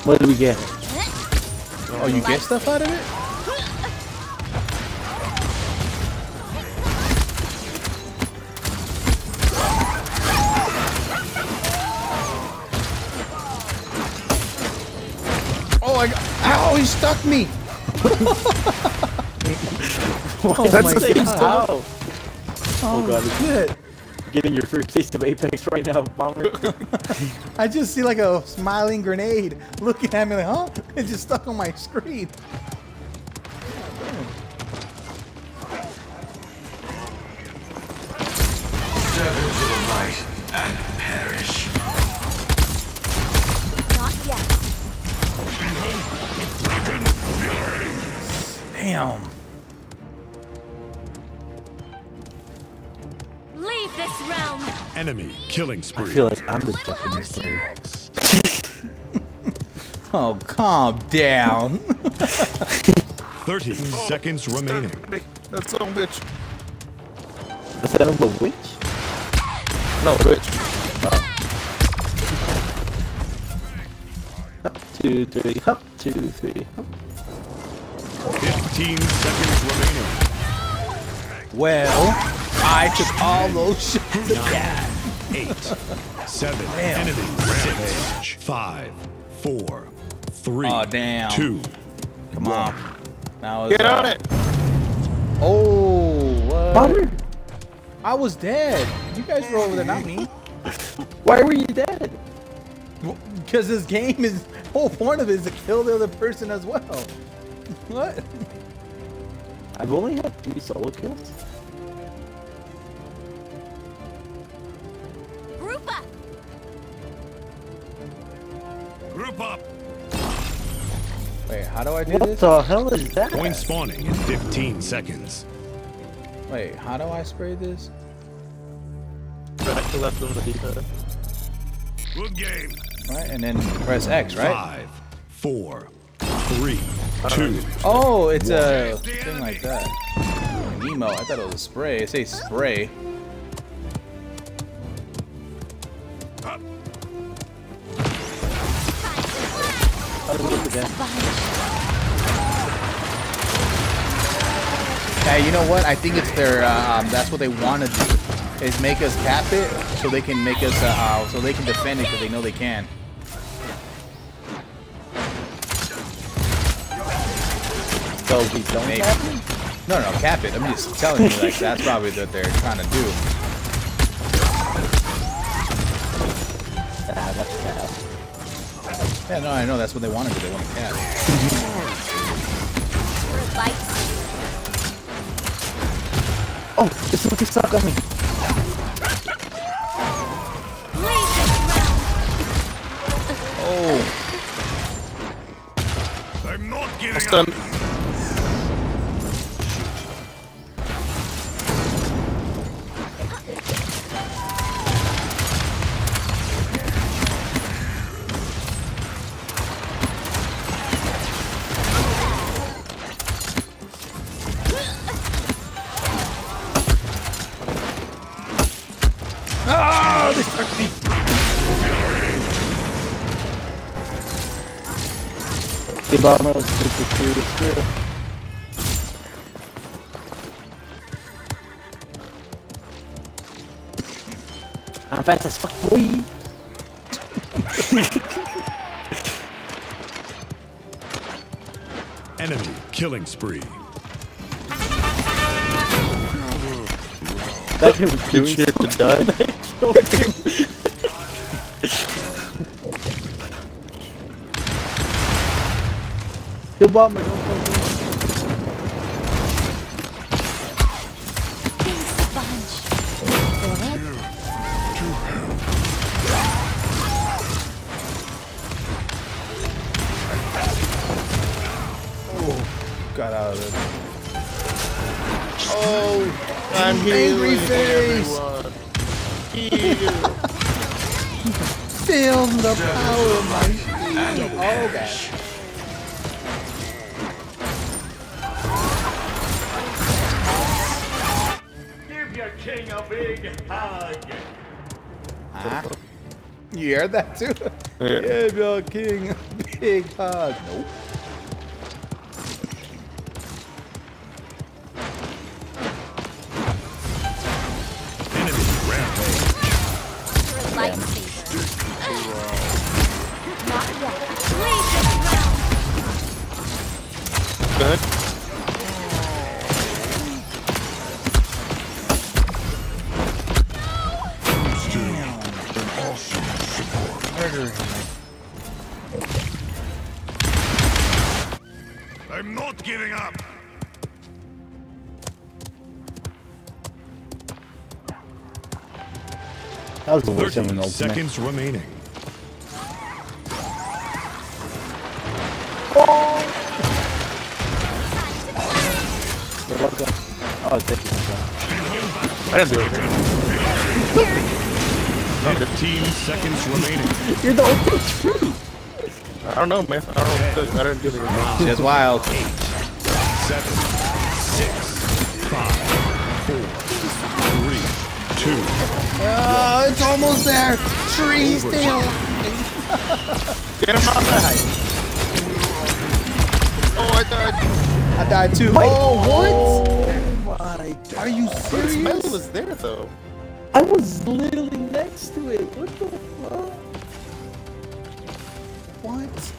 What did we get? Oh, you get stuff out of it? Oh, I got, ow, he stuck me. *laughs* oh That's my the god. How? Oh, Oh god, oh, shit. Getting your first taste of Apex right now, Bomber. *laughs* I just see like a smiling grenade looking at me like, huh? It just stuck on my screen. Damn. This realm. Enemy killing spree. I feel like I'm the death in this player. Oh, calm down. *laughs* 30 *laughs* seconds remaining. That's son of a bitch. Is that a witch? No, bitch. Up, two, three, up, two, three, up. 15 seconds remaining. Well, I took all those *laughs* shots. Nine, eight, seven, enemy, six, five, four, three, Aw, damn. two. Come on. Now Get on it. Oh, what? Bomber, I was dead. You guys were over there, not me. why were you dead? Because this game is whole point of it is to kill the other person as well. *laughs* What? I've only had three solo kills. Group up. Group up. Wait, how do I do What this? the hell is that? Point spawning in 15 seconds. Wait, how do I spray this? But to left on the D-pad. Good game. Right, and then press X, right? Five, four, three, two. Oh, it's a thing like that. Nemo. I thought it was a spray. It says spray. How do we look again? Hey, you know what? I think it's their. Uh, um, that's what they want to do. Is make us cap it so they can make us. Uh, uh, so they can defend it because they know they can. So we don't Maybe. have it? No, no, no, cap it. I'm just telling you, like that's probably what they're trying to do. Ah, that's bad. Yeah, no, I know that's what they want to do. They want to cap. Oh, this is what they suck on me. Oh, I'm not giving It's up. Done. The bomber is super serious too. I'm fast as fuck, boy. Enemy killing spree. That kid was doing shit to die. *laughs* *laughs* The bomber, don't oh, go got out of it. Oh, I'm Angry face. *laughs* Feel the power of my shield. Oh, okay. You heard that too? Yeah. Your king *laughs* big hug. Nope. That was the worst thing in 13 ultimate. seconds remaining. You're. Oh, thank you. I didn't do it. 15 seconds remaining. *laughs* You're the ultimate. I don't know, man. I don't know. I didn't do it. Just wild. Seven, two. Oh, it's almost there. Tree still. Get him out there. Oh, I died. I died too. Oh, Oh my god. Are you The serious? smell was there, though. I was literally next to it. What the fuck? What?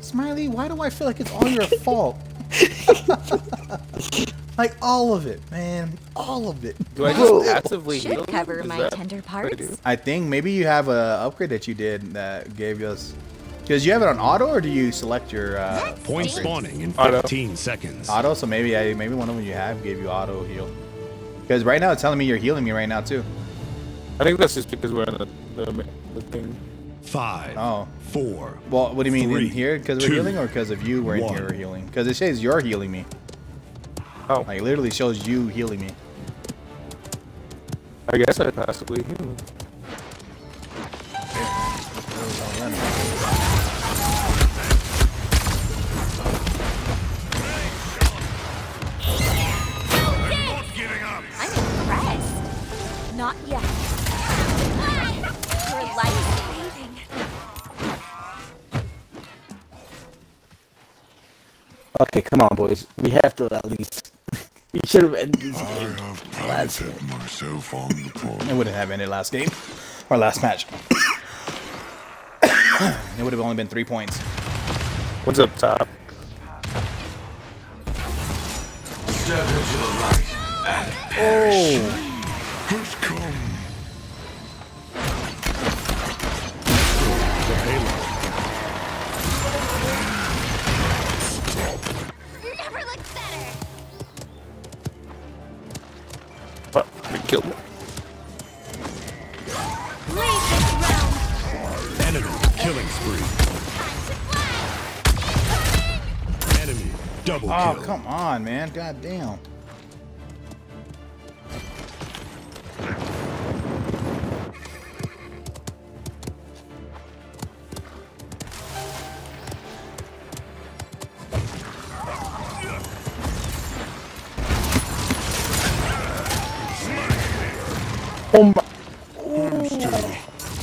Smiley, why do I feel like it's all your *laughs* fault? *laughs* like all of it, man. All of it. Do I just passively heal? Should cover Is my that tender what I parts. I think maybe you have a upgrade that you did that gave us. Because you have it on auto, or do you select your uh, Point upgrade? spawning in Auto. 15 seconds. Auto, so maybe I maybe one of them you have gave you auto heal. Because right now it's telling me you're healing me right now too. I think that's just because we're in the, the, the thing. Five, Oh. four, Well, what do you mean Three, in here? Because we're two, healing, or because of you we're in one. here healing? Because it says you're healing me. Oh. Like it literally shows you healing me. I guess I possibly. I'm impressed. Not yet. Your life's saving. Okay, come on, boys. We have to at least. We should have ended this game. Last game. myself on the point. It wouldn't have ended last game or last match. *coughs* it would have only been three points. What's up top? Oh, Who's come? Fuck, they killed me. Leave this realm. Enemy killing spree. Enemy double oh, kill. come on, man. God damn. Oh my.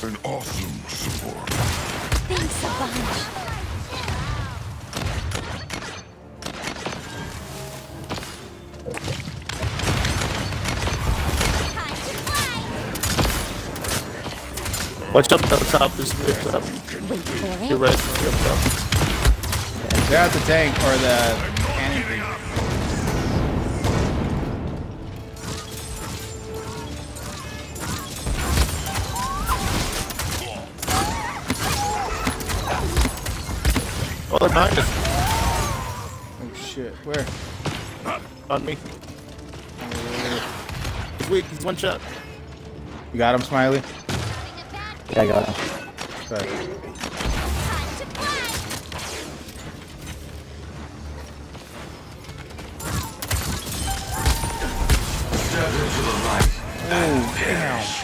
An awesome support. Thanks a bunch. Time to fly. Watch up up top. There's there's up. Wait for You're right. You're up top. They're at the tank or the Oh, they're behind us. Oh shit. Where? Uh, on me. Uh, he's weak. He's one shot. You got him, Smiley? Yeah, I got him. Okay. Time to fly. Oh, damn.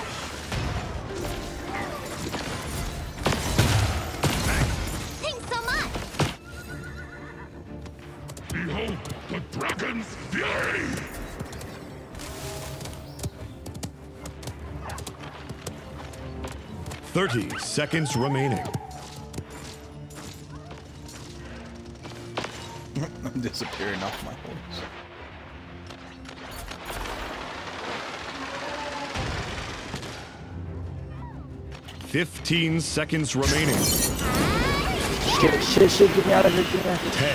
30 seconds remaining. I'm *laughs* disappearing off my horse. Fifteen seconds remaining. Shit, shit, shit, get me out of here, get me out of here.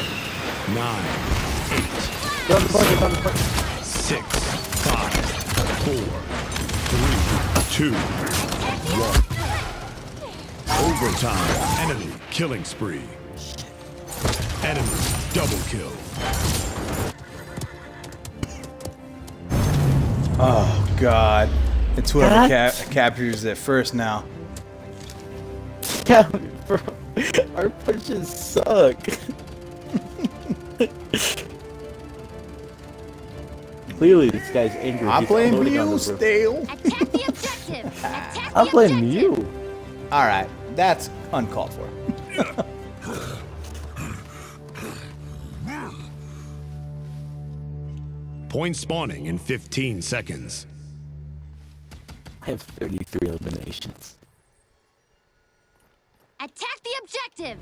Overtime. Enemy killing spree. Enemy double kill. Oh god. It's whoever God. ca- captures it first now. Yeah, bro. Our punches suck. Clearly, this guy's angry. I He's blame you. Stale. Attack the objective. *laughs* Attack the I blame you. Alright, that's uncalled for. Point spawning in 15 seconds. I have 33 eliminations. Attack the objective.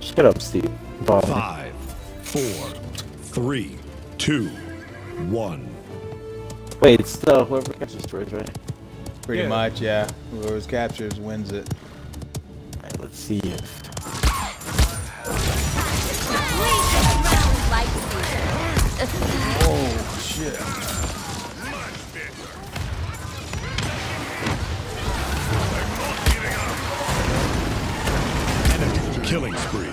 Shut up, Steve. Ball. Five, four, three, two, one. Wait, it's uh, the whoever catches destroys, right? Pretty Yeah. much, yeah. Whoever captures wins it. Alright, let's see if. Leave this realm, light Oh shit. Enemy killing spree.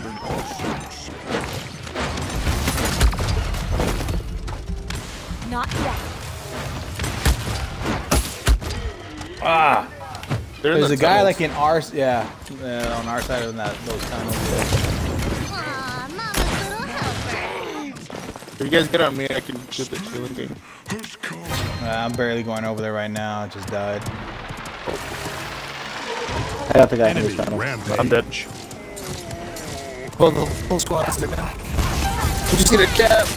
Not yet. Ah! They're There's the a guy like in our yeah, uh, on our side of that those tunnels. Aw, mama's little helper. If you guys get on me, I can do the killing game. Uh, I'm barely going over there right now. I just died. I got the guy in Enemy his tunnel. rampage. I'm dead. Hold the whole squad is now. Did you see the cap?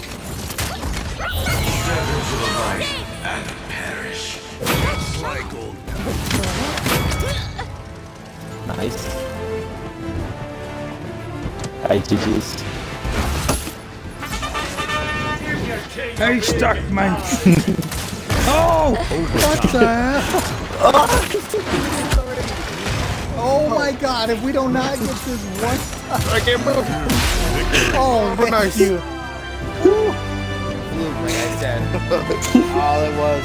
Nice. Hi, GG's. Hey, stuck, man. *laughs* oh, what the hell? Oh my god, if we do not get this one. I can't move. Oh, thank nice. you. Fluke, like I said. *laughs* All it was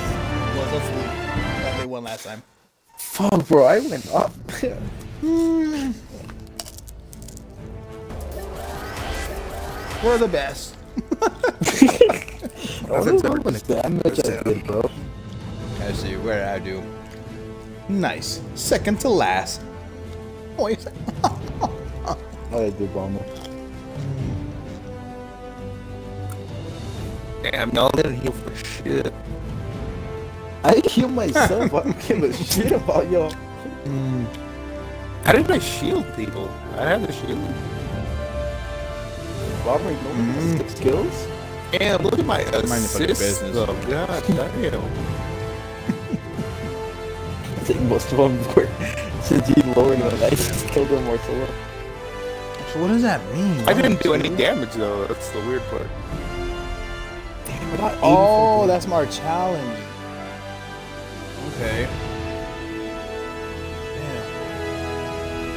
was a fluke. That they won last time. Fuck, bro, I went up. *laughs* Hmm. We're the best. *laughs* I don't know how damage I did, bro. Let's see, where did I do? Nice. Second to last. Oh, yes. *laughs* I did bomber. Damn, y'all didn't heal for shit. I heal myself. I don't give a *laughs* shit about y'all. Hmm. How did I shield people? I had the shield. Bomber, you know mm. six kills? Damn, look at my Mind assists. business. though. God damn. *laughs* I think most of them were since you lowered them, I just killed them more solo. So what does that mean? I didn't do any damage though. That's the weird part. We're not aiming Oh, that's my challenge. Okay.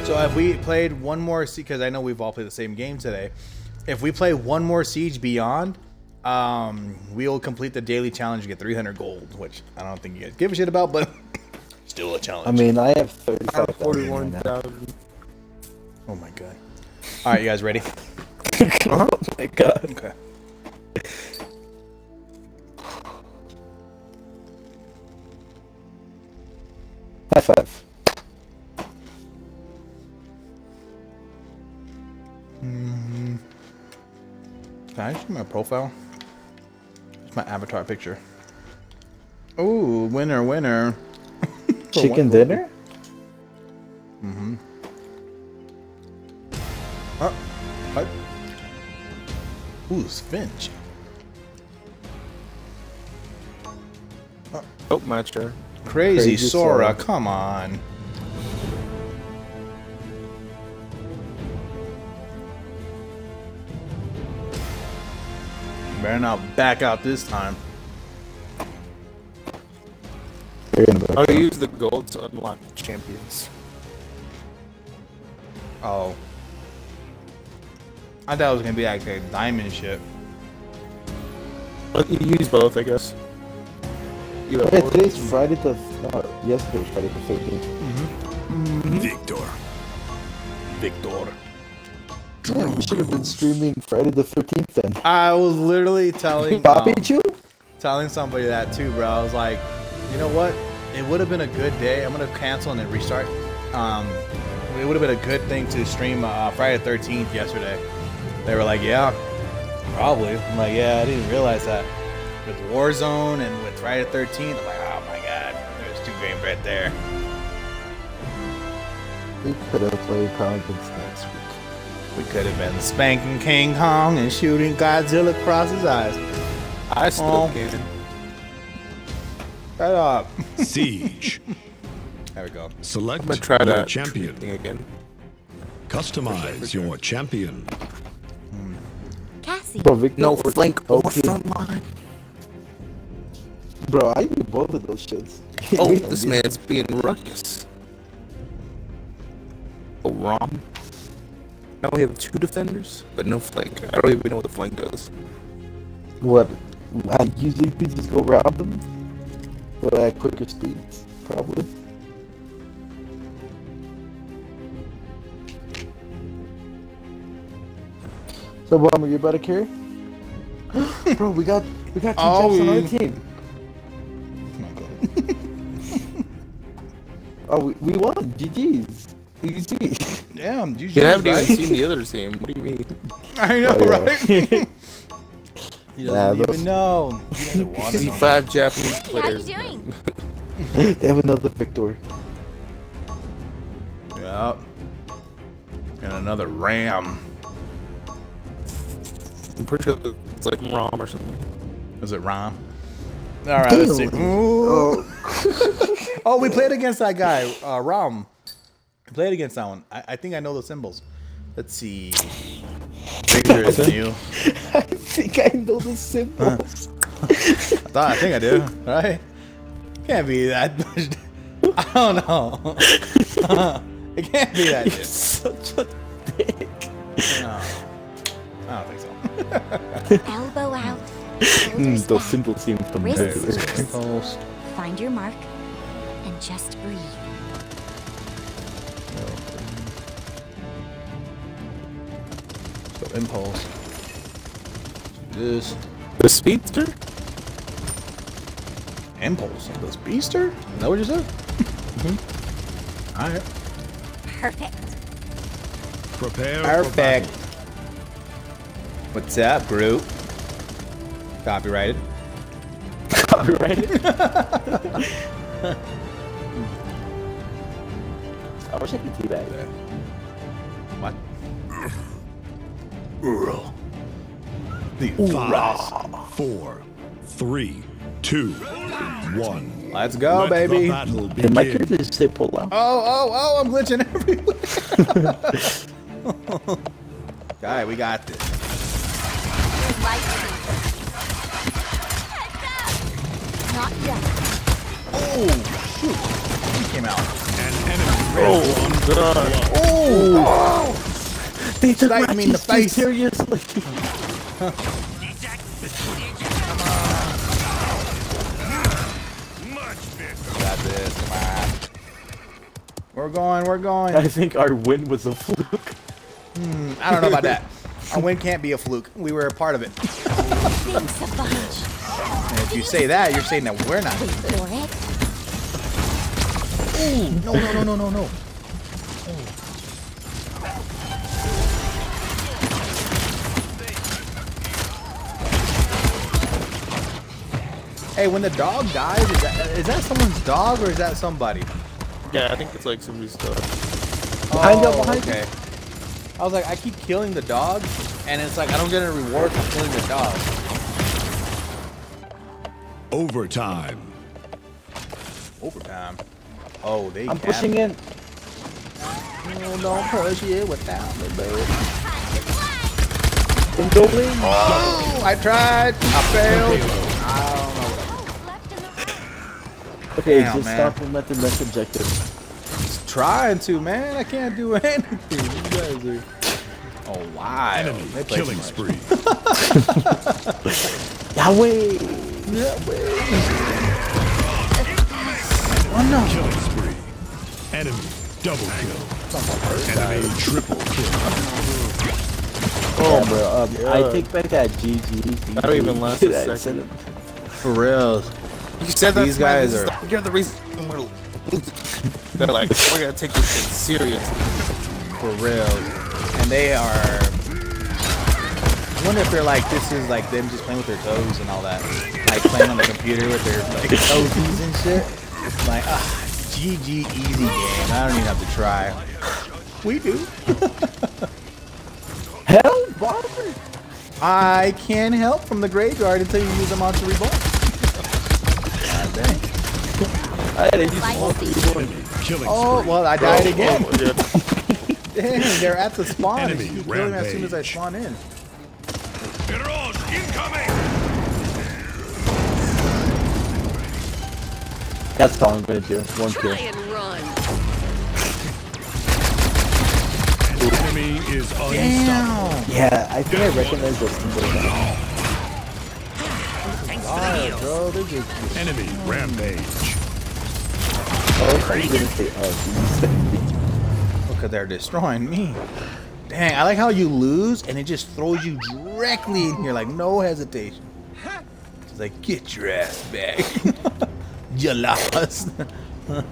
So if we played one more siege, because I know we've all played the same game today. If we play one more siege beyond, um, we'll complete the daily challenge and get 300 gold, which I don't think you guys give a shit about, but *laughs* still a challenge. I mean, I have I have 35,000 right forty-one thousand. oh my god. All right, you guys ready? *laughs* oh my god. Okay. High five. I see my profile? It's my avatar picture. Oh, winner, winner. *laughs* Chicken dinner? Oh, mm-hmm. what? Ooh, it's Finch. Oh, my turn. Crazy, Crazy Sora, Sora. come on. Better not back out this time. You're gonna back I'll up. use the gold to unlock champions. Oh. I thought it was gonna be like a diamond ship. But you use both, I guess. Either Hey, or. today's Friday the no, yesterday was Friday the 13th. Mm-hmm. Mm-hmm. Viktor. Viktor. We should have been streaming Friday the 13th then. I was literally *laughs* telling Bobby um, Chew? telling somebody that too, bro. I was like, you know what? It would have been a good day. I'm gonna cancel and then restart. Um, it would have been a good thing to stream uh, Friday the 13th yesterday. They were like, yeah, probably. I'm like, yeah, I didn't realize that. With Warzone and with Friday the 13th, I'm like, oh my god, there's two games right there. We could have played Paladins next week. We could have been spanking King Kong and shooting Godzilla across his eyes. I still Oh. can. Shut up. Siege. *laughs* There we go. Select I'm gonna try your that champion. thing again. Customize your champion. Cassie. Bro, Viktor, No flank or okay. front line. Bro, I do both of those shits. *laughs* Oh, this man's being ruckus. Oh, Rom. Now we have two defenders, but no flank. I don't even know what the flank does. What? I usually we just go around them, but at quicker speeds, probably. So, Bomber, you about to carry? *laughs* Bro, we got we got two Oh, Jets on our yeah. team. *laughs* *laughs* Oh, we, we won. GG's. Easy. Damn, you You haven't even seen the other team. What do you mean? *laughs* I know, Oh, yeah. right? *laughs* He Nah, doesn't those- even know. He doesn't *laughs* want to know. Five Japanese How you players. doing? they have another victory. Yep. And another ram. I'm pretty sure it's like ROM or something. Is it ROM? All right, let's see. Ooh. oh, we played against that guy, uh, Ram. We played against that one. I, I think I know the symbols. Let's see. Viktor is new. I think I know the symbols. I thought I think I do, right? Can't be that much. *laughs* I don't know. *laughs* it can't be that. *laughs* You're Dude. such a dick. No. I don't think so. Elbow out. Mm, those back. symbols seem familiar. Wrists Find your mark and just breathe. So impulse. This The speedster? impulse. The speedster? Is that what you said? mm-hmm. *laughs* All right. Perfect. Prepare Perfect. What's up, group? Copyrighted. Copyrighted. *laughs* I wish I could do that. What? Five, ah. four, three, two, one. Let's go, Let baby. The my begin. character just pull out? Oh, oh, oh, I'm glitching *laughs* everywhere. *laughs* Guy, we got this. Not yet. Oh, shoot. He came out. An enemy Oh, God. They took Snipe me in the GG face. seriously. Got this. Come on. We're going, we're going. I think our win was a fluke. Hmm, I don't know about that. Our win can't be a fluke. We were a part of it. Thanks a bunch. And if you say that, you're saying that we're not. Wait for it. No, no, no, no, no, no. Hey, when the dog dies, is that, is that someone's dog or is that somebody? Yeah, I think it's like somebody's dog. Behind you, Oh, behind you. okay. I was like, I keep killing the dog, and it's like I don't get a reward for killing the dog. overtime. Overtime. Oh, they. I'm pushing it. in. Oh, don't push it without me, baby. I'm doubling. Oh, I tried. I failed. Okay, Damn, just man. stop and let them rest objective. don't. Just trying to, man. I can't do *laughs* anything. You guys are. Oh, wow. Enemy They play killing too much. spree. *laughs* Yahweh! Killing spree. Enemy double kill. Enemy triple kill. Oh, bro. Um, I God. take back that GG. I don't even last a second. For real. You said that These guys are- You're the reason we're. *laughs* They're like, we're gonna take this shit seriously. For real. And they are. I wonder if they're like, this is like them just playing with their toes and all that. Like playing on the computer with their like toesies and shit. Like, ah, GG easy game. I don't even have to try. We do. *laughs* Hell, Barber! I can help from the graveyard until you use a on to reborn. God dang. I had to use Oh, well, I died oh, again. Oh, yeah. *laughs* Dang, they're at the spawn. Enemy you kill them as soon as I spawn in. Mirage incoming. That's all I'm gonna do. One kill. Try and run. Enemy is unstoppable. Yeah, I think I recognize those symbol bro, they're just Enemy rampage. Oh, I thought you were gonna say, oh, because they're destroying me. Dang, I like how you lose and it just throws you directly in here, like no hesitation. It's like, get your ass back. *laughs* you lost.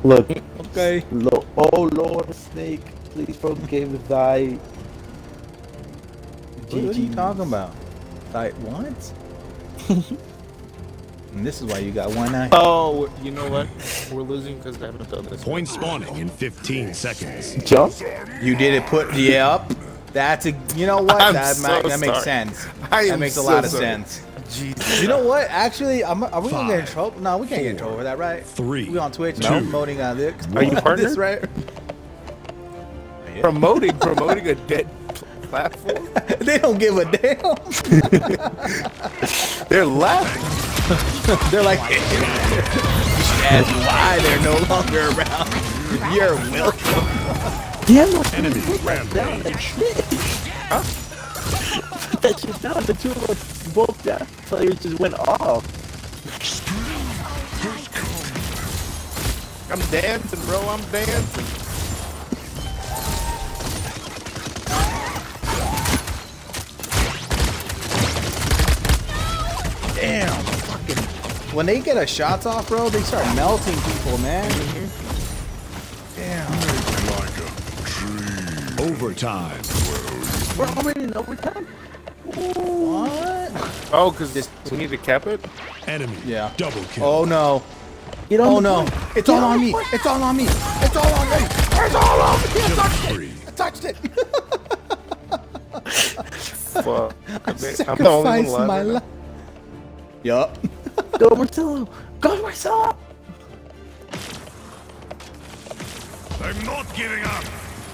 Look, okay. lo- oh Lord, Snake, please forgive if I. What, what are you talking about? Like, what? *laughs* And this is why you got one eye. Oh, you know what? We're losing because I haven't done this. Point spawning in 15 seconds. Jump? You did it. Put yep. That's a. You know what? I'm that so ma- that makes sense. I that am makes a so lot of sense. Jesus. You know what? Actually, I'm, are we gonna get in trouble? No, we can't get in trouble four, for that, right? three, We on Twitch two, and promoting on this. Are you *laughs* this, partnered? right? Promoting, promoting a dead platform? *laughs* they don't give a damn. *laughs* They're laughing. They're like, you should ask why they're no longer around. You're welcome. Yeah, look, Enemy rampage. *laughs* that shit down. The two of us, both that players just went off. I'm dancing, bro. I'm dancing. Damn. Fucking. When they get a shots off, bro, they start melting people, man. Damn. Overtime. We're already in overtime? What? Oh, because we need to cap it? Enemy Yeah. double kill. Oh no. Get on Oh no. point. It's Get all on the me. point. It's all on me. It's all on me. It's all on me. I touched it. I touched it. Fuck. *laughs* I I'm the only one sacrificed Yup. *laughs* Go Marcelo! Go Marcelo! I'm not giving up.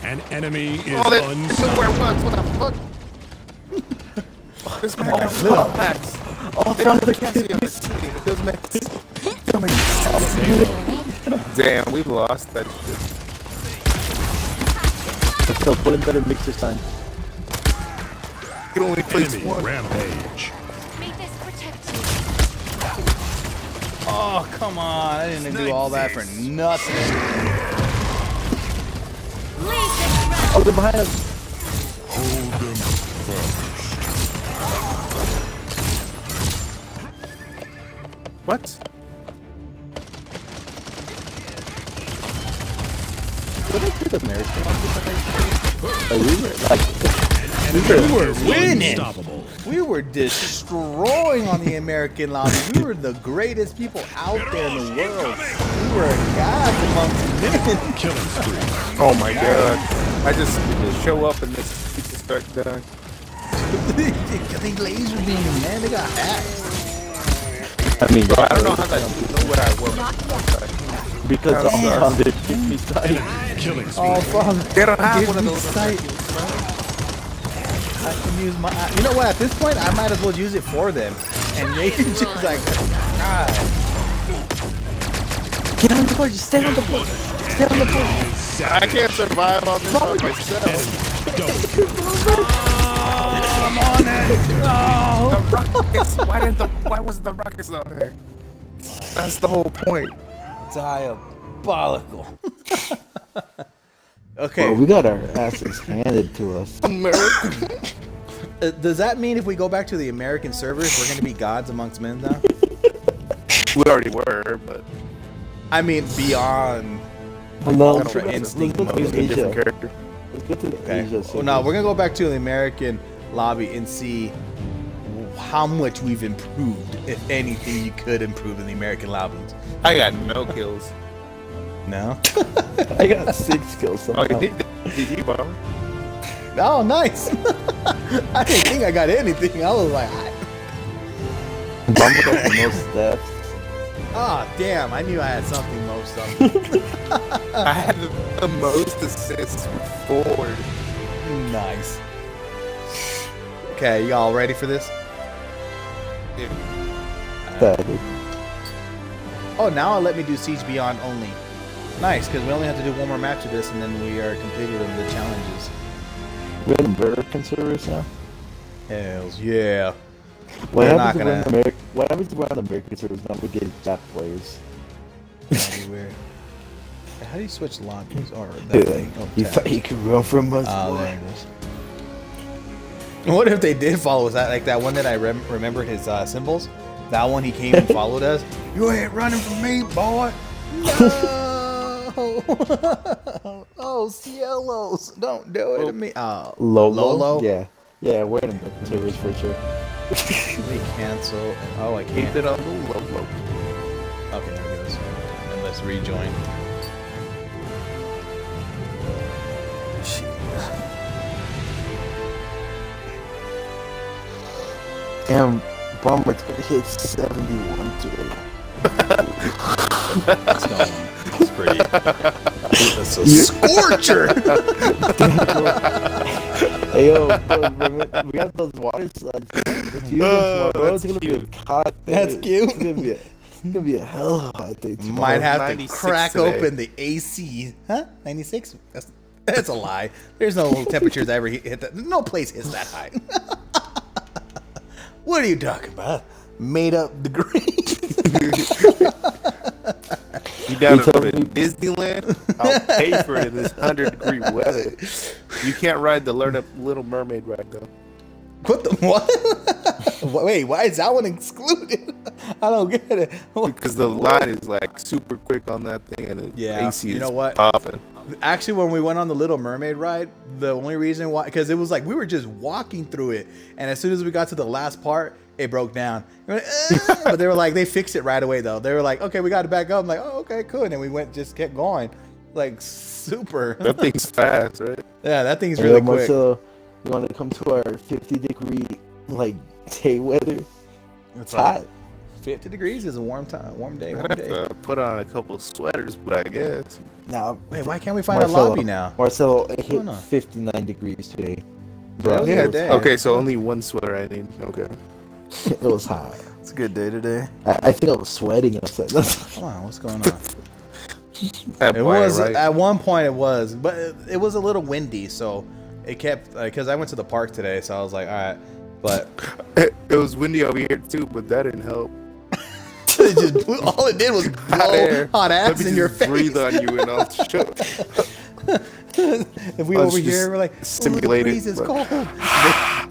An enemy is Oh, that- this unstoppable. where it was. What the fuck? *laughs* This man has little. no packs. Oh, They don't can't see on the city. It doesn't make sense. Damn, we've lost that shit. Marcelo, put in better mixer sign. You can only place Enemy one. rampage. Oh come on! I didn't do all that for nothing. Oh, they're behind us. Hold them first. What? What did I do American? Like, we were like, We were winning. Unstoppable. We were destroying on the American lobby. We were the greatest people out there in the world. We were gods amongst men. Killing spree. Oh my god. I just, just show up and this people start dying. *laughs* they laser beam, man. They got hacks. I mean, Bro, I don't know how that know what I was. because That's all sucks. on their Jimmy side. Killing spree. Oh, fuck. They don't have Give one of me those. sight. I can use my. You know what? At this point, I might as well use it for them. And they can *laughs* just like, God. Get on the board, just stay on the board. Stay on the board. I can't survive on this by myself. Double kill. I'm on it. The rockets. Why didn't the? Why wasn't the rockets on there? That's the whole point. Diabolical. *laughs* okay. Bro, we got our asses handed to us. America. *laughs* Uh, does that mean if we go back to the American servers, we're going to be gods amongst men now? We already were, but I mean, beyond. Hello, Ultra instinct Let's go mode. to a different Asia. character. Let's go to the Okay. Asia. Well, no, we're going to go back to the American lobby and see how much we've improved, if anything you could improve in the American lobbies. I got no kills. No? *laughs* I got six kills Oh, somehow. you did, did you, bomb? Oh, nice. *laughs* I didn't think I got anything. I was like, Bumbled up the most steps. ah, damn. I knew I had something most of. *laughs* I had the, the most assists with forward. nice. Okay, y'all ready for this? Excited. Oh, now it'll let me do Siege Beyond only. Nice, because we only have to do one more match of this, and then we are completed on the challenges. We're in American servers now. Hells yeah. What We're not happens if we're gonna- America? What happens we're on American servers now? We get bad players. That'd be weird. How do you switch lobbies? Or *laughs* that Yeah, thing? Oh, you thought you could run from us? Oh, there it is. What if they did follow us? That like that one that I rem- remembered his uh, symbols. That one he came and *laughs* followed us. You ain't running from me, boy. *laughs* No. Oh. *laughs* oh, Cielos, don't do it to oh. me. Oh, Lolo? Lolo? Yeah. Yeah, we're in American servers for sure. *laughs* Let me cancel. Oh, I can't. it on the low low. Okay, there it goes. And let's rejoin. Damn, Bomber's gonna hit 71 today. *laughs* That's going. It's pretty. *laughs* That's a scorcher. *laughs* Hey yo, bro, we got those water slides. Let's use tomorrow, that's gonna be a cute. hot day. That's cute. It's gonna be a, it's gonna be a hell of a hot day tomorrow. Might have to crack today. open the AC. Huh? 96? That's, that's a lie. There's no temperatures that ever hit hit that. No place hits that high. *laughs* what are you talking about? Made up degrees. *laughs* You down You to told go to me- Disneyland? I'll pay for it in this hundred degree weather. You can't ride the Learn Up Little Mermaid ride though. What the what? *laughs* Wait, why is that one excluded? *laughs* I don't get it. Because the line is like super quick on that thing, and the Yeah, AC you is know what? popping. Actually, when we went on the Little Mermaid ride, the only reason why, because it was like we were just walking through it, and as soon as we got to the last part, it broke down. We were like, "Eh," but they were like, they fixed it right away though. They were like, okay, we got to back up. I'm like, oh, okay, cool. And then we went, just kept going, like super. That thing's fast, right? *laughs* yeah, that thing's Hey, really yo, quick. Marcelo, you want to come to our 50 degree like day weather? It's hot. like 50 degrees is a warm time, warm day, warm day. to put on a couple of sweaters, but I guess Now, Wait, why can't we find a lobby now? Marcelo, it hit going 59 degrees today. That Bro, was a it, good was day. hot. okay. So only one sweater I need. Okay. *laughs* it was hot. It's a good day today. I, I think I was sweating outside. *laughs* That's Come on, what's going *laughs* on? That It wire, was right? at one point. It was, but it, it was a little windy, so it kept because I went to the park today, so I was like, all right. But It, it was windy over here too, but that didn't help. it just blew- all it did was blow air. hot Let ass me in your face. breathe on you and I'll show. if we I over here, we're like, oh, the breeze is but- cold.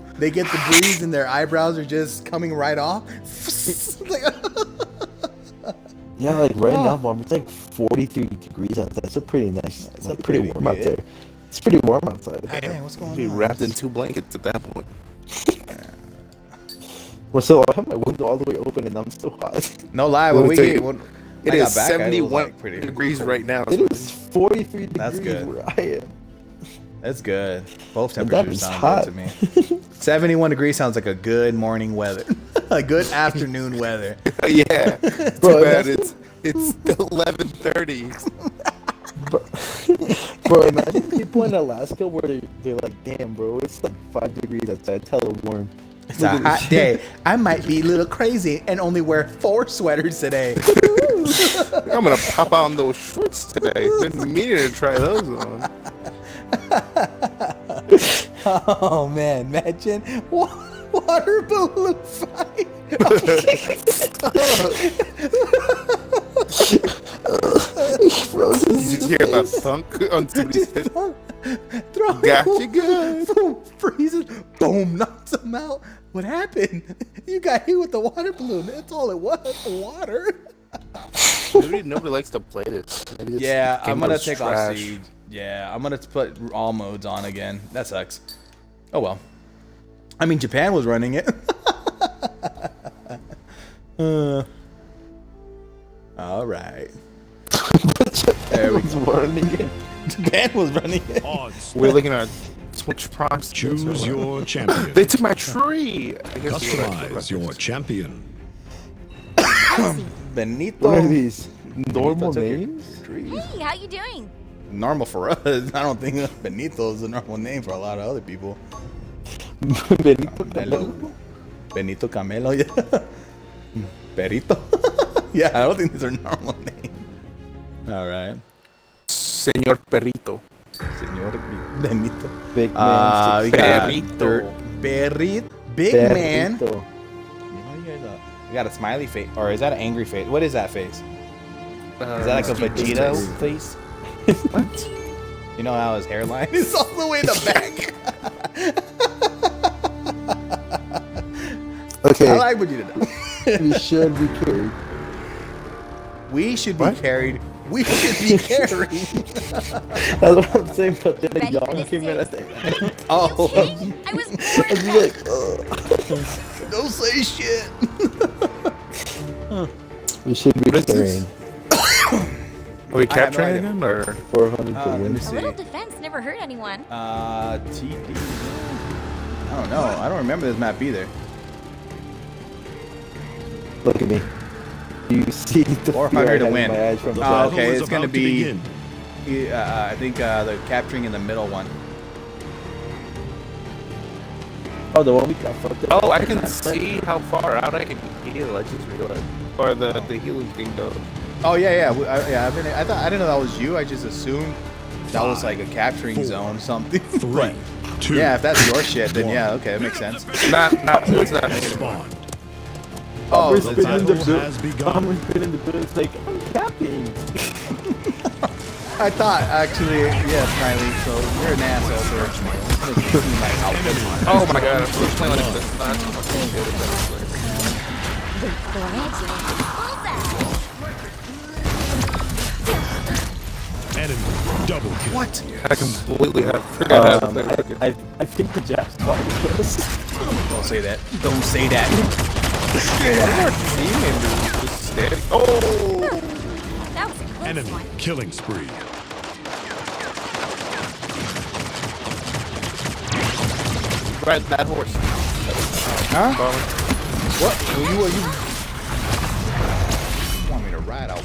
*sighs* They, they get the breeze and their eyebrows are just coming right off. *laughs* Yeah, like right Oh. now, mom, it's like 43 degrees outside. It's a pretty nice, It's like a pretty pretty warm out there. It's pretty warm outside. God dang, what's going Be on? wrapped in two blankets at that point. *laughs* Well, so I have my window all the way open and I'm still hot. No lie, *laughs* Let when we get, when it I is got back, 71 like, pretty degrees right now. It is 43 degrees That's good. where I am. That's good. Both temperatures sound hot. good to me. *laughs* 71 degrees sounds like a good morning weather. *laughs* a good afternoon weather. *laughs* yeah. Bro, Too bad it's it's 11:30. Bro, imagine people in Alaska where they, they're like, damn, bro, it's like 5 degrees outside. It's hella warm. It's a hot day. I might be a little crazy and only wear four sweaters today. I'm gonna pop on those shorts today. Been meaning to try those on. *laughs* oh man, imagine wa- water balloon fight. bro, this Did you hear about thunk on somebody's head? Throw Got you good. Boom, freezes. Boom, knocks him out. What happened? You got hit with the water balloon. That's all it was. Water. Nobody, nobody likes to play this. Maybe Yeah, I'm gonna was take off trash. siege. Yeah, I'm gonna put all modes on again. That sucks. Oh well. I mean, Japan was running it. *laughs* uh, all right. *laughs* There we go. warning it. *laughs* Japan was running it. Odds. We're looking at Switch Prime. Choose your champion. They took my tree. I guess you're. Customize your champion. *coughs* Benito. What are these? Normal names? Hey, how you doing? Normal for *laughs* us. I don't think *laughs* Benito is a normal name for a lot of other people. *laughs* Benito Camelo. Benito Camelo, yeah. Perito. yeah, I don't think these are normal names. All right. Señor Perrito. Señor Benito. Big man. Uh, we got Perrito. Perrit, big Perrito. man. You know, you guys, we got a smiley face, or is that an angry face? What is that face? Uh, Is that like a Steve Vegeta Buscemi. face? What? You know how his hairline is all the way in the back. Okay, I like Vegeta. we should be carried. we should be What? carried We should be carrying. That's what I'm saying, but then a Ready for yawn this came in at the end. *laughs* Oh, I was born like, ugh. don't say shit. *laughs* We should be What is this? carrying Are we I have no capturing idea. again, or 400 Uh, to let win. A little defense never hurt anyone. Uh, TD. I don't know. I don't remember this map either. Look at me. You see the 400 I to win. my eyes from Oh, the Battle okay, it's gonna about to be- begin. Uh, I think uh, the capturing in the middle one. Oh, the one we got fucked up. oh, I can see how far out I can heal. I just realized, or the the healing thing goes. Oh yeah, yeah, I, yeah. I've been, I thought I didn't know that was you. I just assumed that was like a capturing four, zone, something. *laughs* Three, But, two, yeah, if that's your shit, then yeah, okay, it makes sense. Not, not, it's not. spawned. Oh, We're the spinning battle the bill. has begun. I'm spinning the bill. It's like, I'm capping. *laughs* I thought actually, yeah, Smiley. So you're an asshole for my. Oh my god, I'm playing like this. Not fucking good Enemy double kill. What? I completely have forgot how Um, to play. I, I, I think the Japs spotted us. Don't say that. Don't say that. Just standing. Oh! That was a close Enemy one. killing spree. Ride that horse. Huh? Bummer. What? Well, you, you want me to ride out?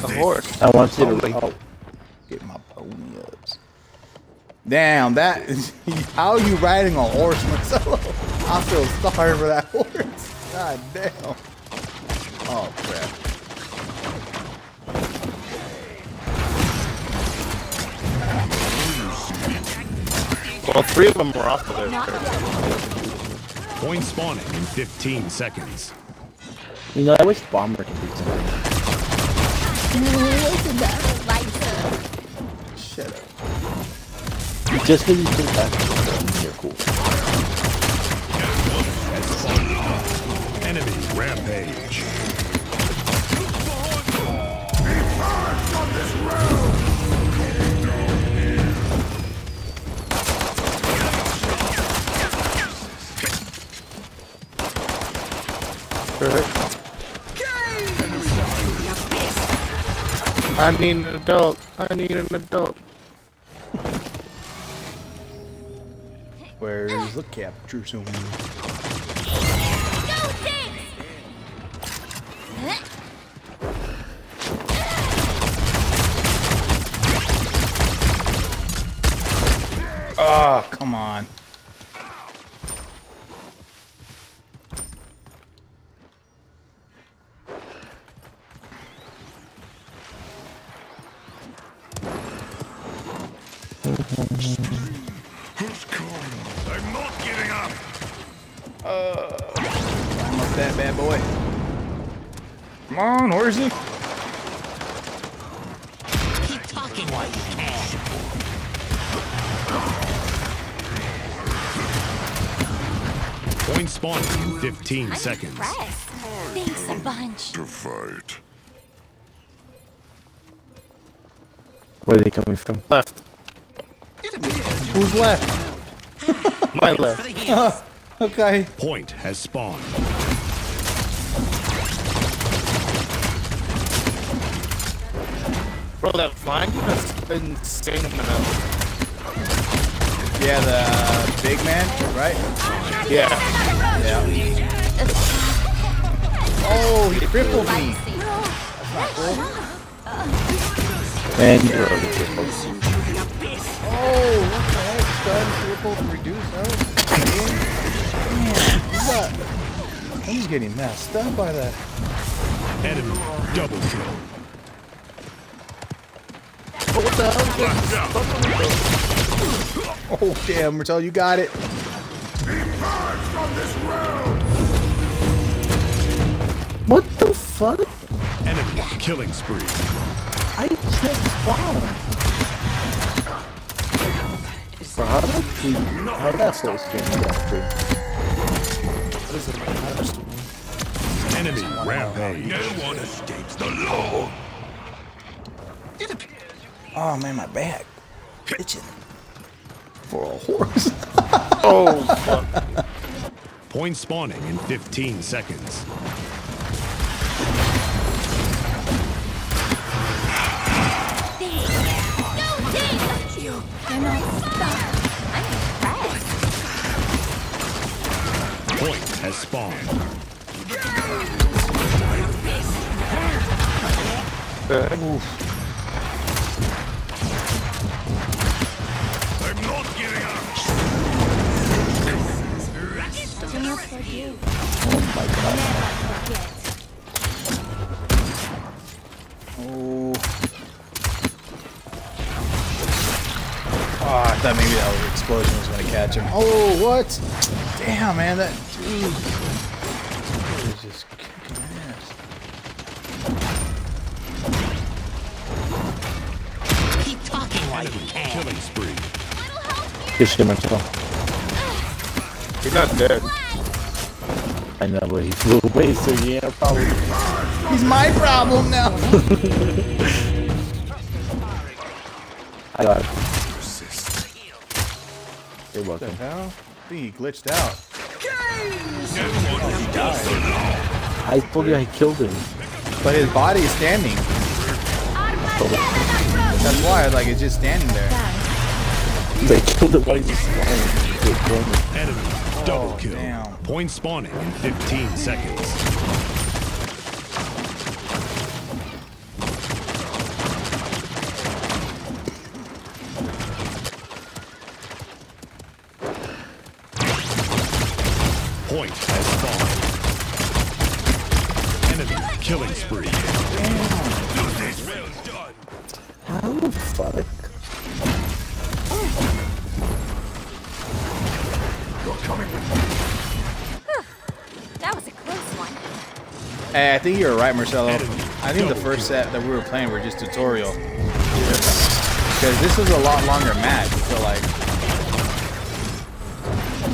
The horse. I want you to. Holy. Oh, Get my pony ups. Damn, that *laughs* how are you riding a horse, Marcelo? *laughs* I feel sorry for that *laughs* horse. God damn. Oh crap. Well, three of them were off of there. Not. Point spawning in 15 seconds. you know, I wish Bomber could do something. Shut up. Just because you think that's you're cool. Enemy rampage. I need an adult. I need an adult. Where's the capture zone? Oh, come on. On, horsey. Keep talking while you can. Point spawning in 15 I'm seconds. impressed. Thanks a bunch. To fight. Where are they coming from? Left. Who's left? My left. For the heels. Okay. Point has spawned. Bro, that flying has been insane amount. Yeah, the uh, big man, right? Yeah. Yeah. Oh, he crippled me. And you're already crippled. Oh, what the heck? Stun, crippled, and reduced. Oh, damn. What's that? I'm getting messed up by that. Enemy double kill. Oh, damn, Marcel, you got it. What the fuck? Enemy killing spree. I just spawned. Bro, how did I keep, how did that first game go through? Enemy rampage. No one escapes the law. Oh man, my back itching for a horse. *laughs* Oh, fuck. Point spawning in 15 seconds. You cannot stop. I'm. Point has spawned. I'm Too much for you. Oh. Oh, I thought maybe that explosion was gonna catch him. Oh, what? Damn, man, that dude is just kicking ass. Keep talking while you can. Killing spree. Good shit, Marcelo. You're not dead. I know, but he flew away, so yeah, probably. He's my problem now. *laughs* I got it. You're What the welcome. hell? I think he glitched out. I told you I killed him. But his body is standing. That's why, like, it's just standing there. They killed him while he was flying. Good point. Enemy double Oh, kill. damn. Point spawning in 15 seconds. Point has spawned. Enemy killing spree. How the fuck? Hey, I think you're right, Marcelo. I think the first set that we were playing were just tutorial. Because this was a lot longer match, I feel like.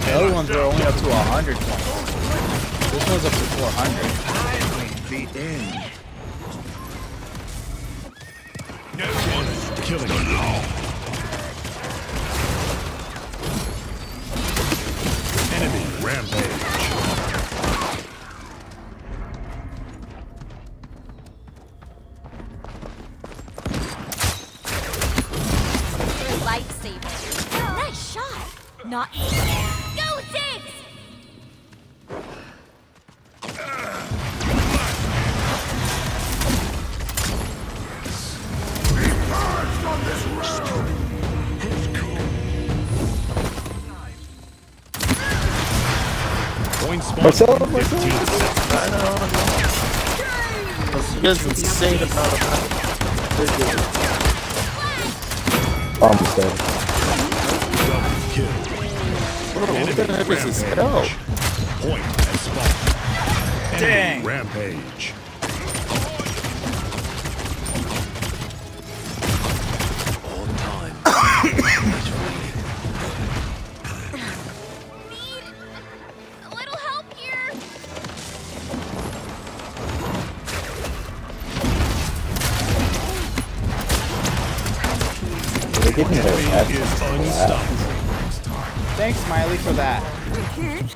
The other ones were only up to 100 points. This one's up to 400. Killing spree. Enemy rampage. Point spawning Marcelo, in 15 seconds. You guys insane amount of Almost dead. Double kill. What the heck is this hell? Point has Dang. rampage.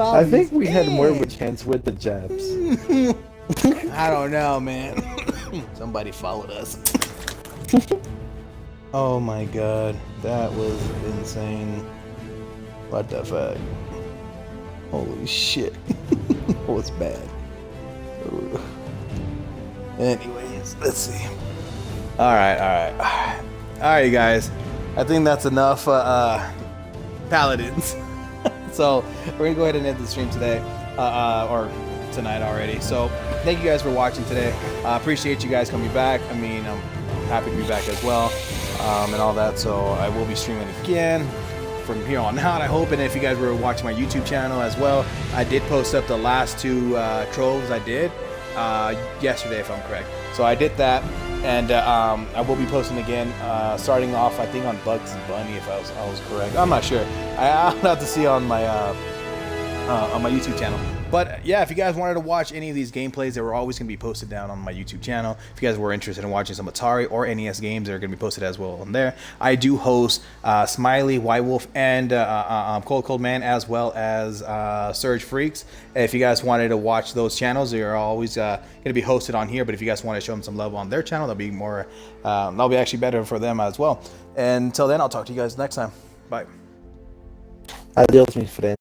I think we had more of a chance with the jabs. *laughs* I don't know, man. *coughs* Somebody followed us. *laughs* oh my god, that was insane. What the fuck? Holy shit. *laughs* that was bad. Ooh. Anyways, let's see. Alright, alright, alright. Alright, you guys. I think that's enough uh, uh, paladins so we're gonna go ahead and end the stream today, uh, uh, or tonight already. So thank you guys for watching today. I appreciate you guys coming back. I mean, I'm happy to be back as well, um, and all that. So I will be streaming again from here on out, I hope. And if you guys were watching my YouTube channel as well, I did post up the last two uh, I did uh, yesterday, if I'm correct. So I did that, and uh, um, I will be posting again, uh, starting off, I think, on Bugs Bunny, if I was, I was correct. I'm not sure. I, *laughs* I'll have to see on my uh, uh, on my YouTube channel. But yeah, if you guys wanted to watch any of these gameplays, they were always going to be posted down on my YouTube channel. If you guys were interested in watching some Atari or NES games, they're going to be posted as well on there. I do host uh, Smiley, White Wolf, and uh, uh, um, Cold Cold Man, as well as uh, Surge Freaks. If you guys wanted to watch those channels, they're always uh, going to be hosted on here. But if you guys want to show them some love on their channel, that'll be more, um, that'll be actually better for them as well. And until then, I'll talk to you guys next time. Bye. Adios, mis friends.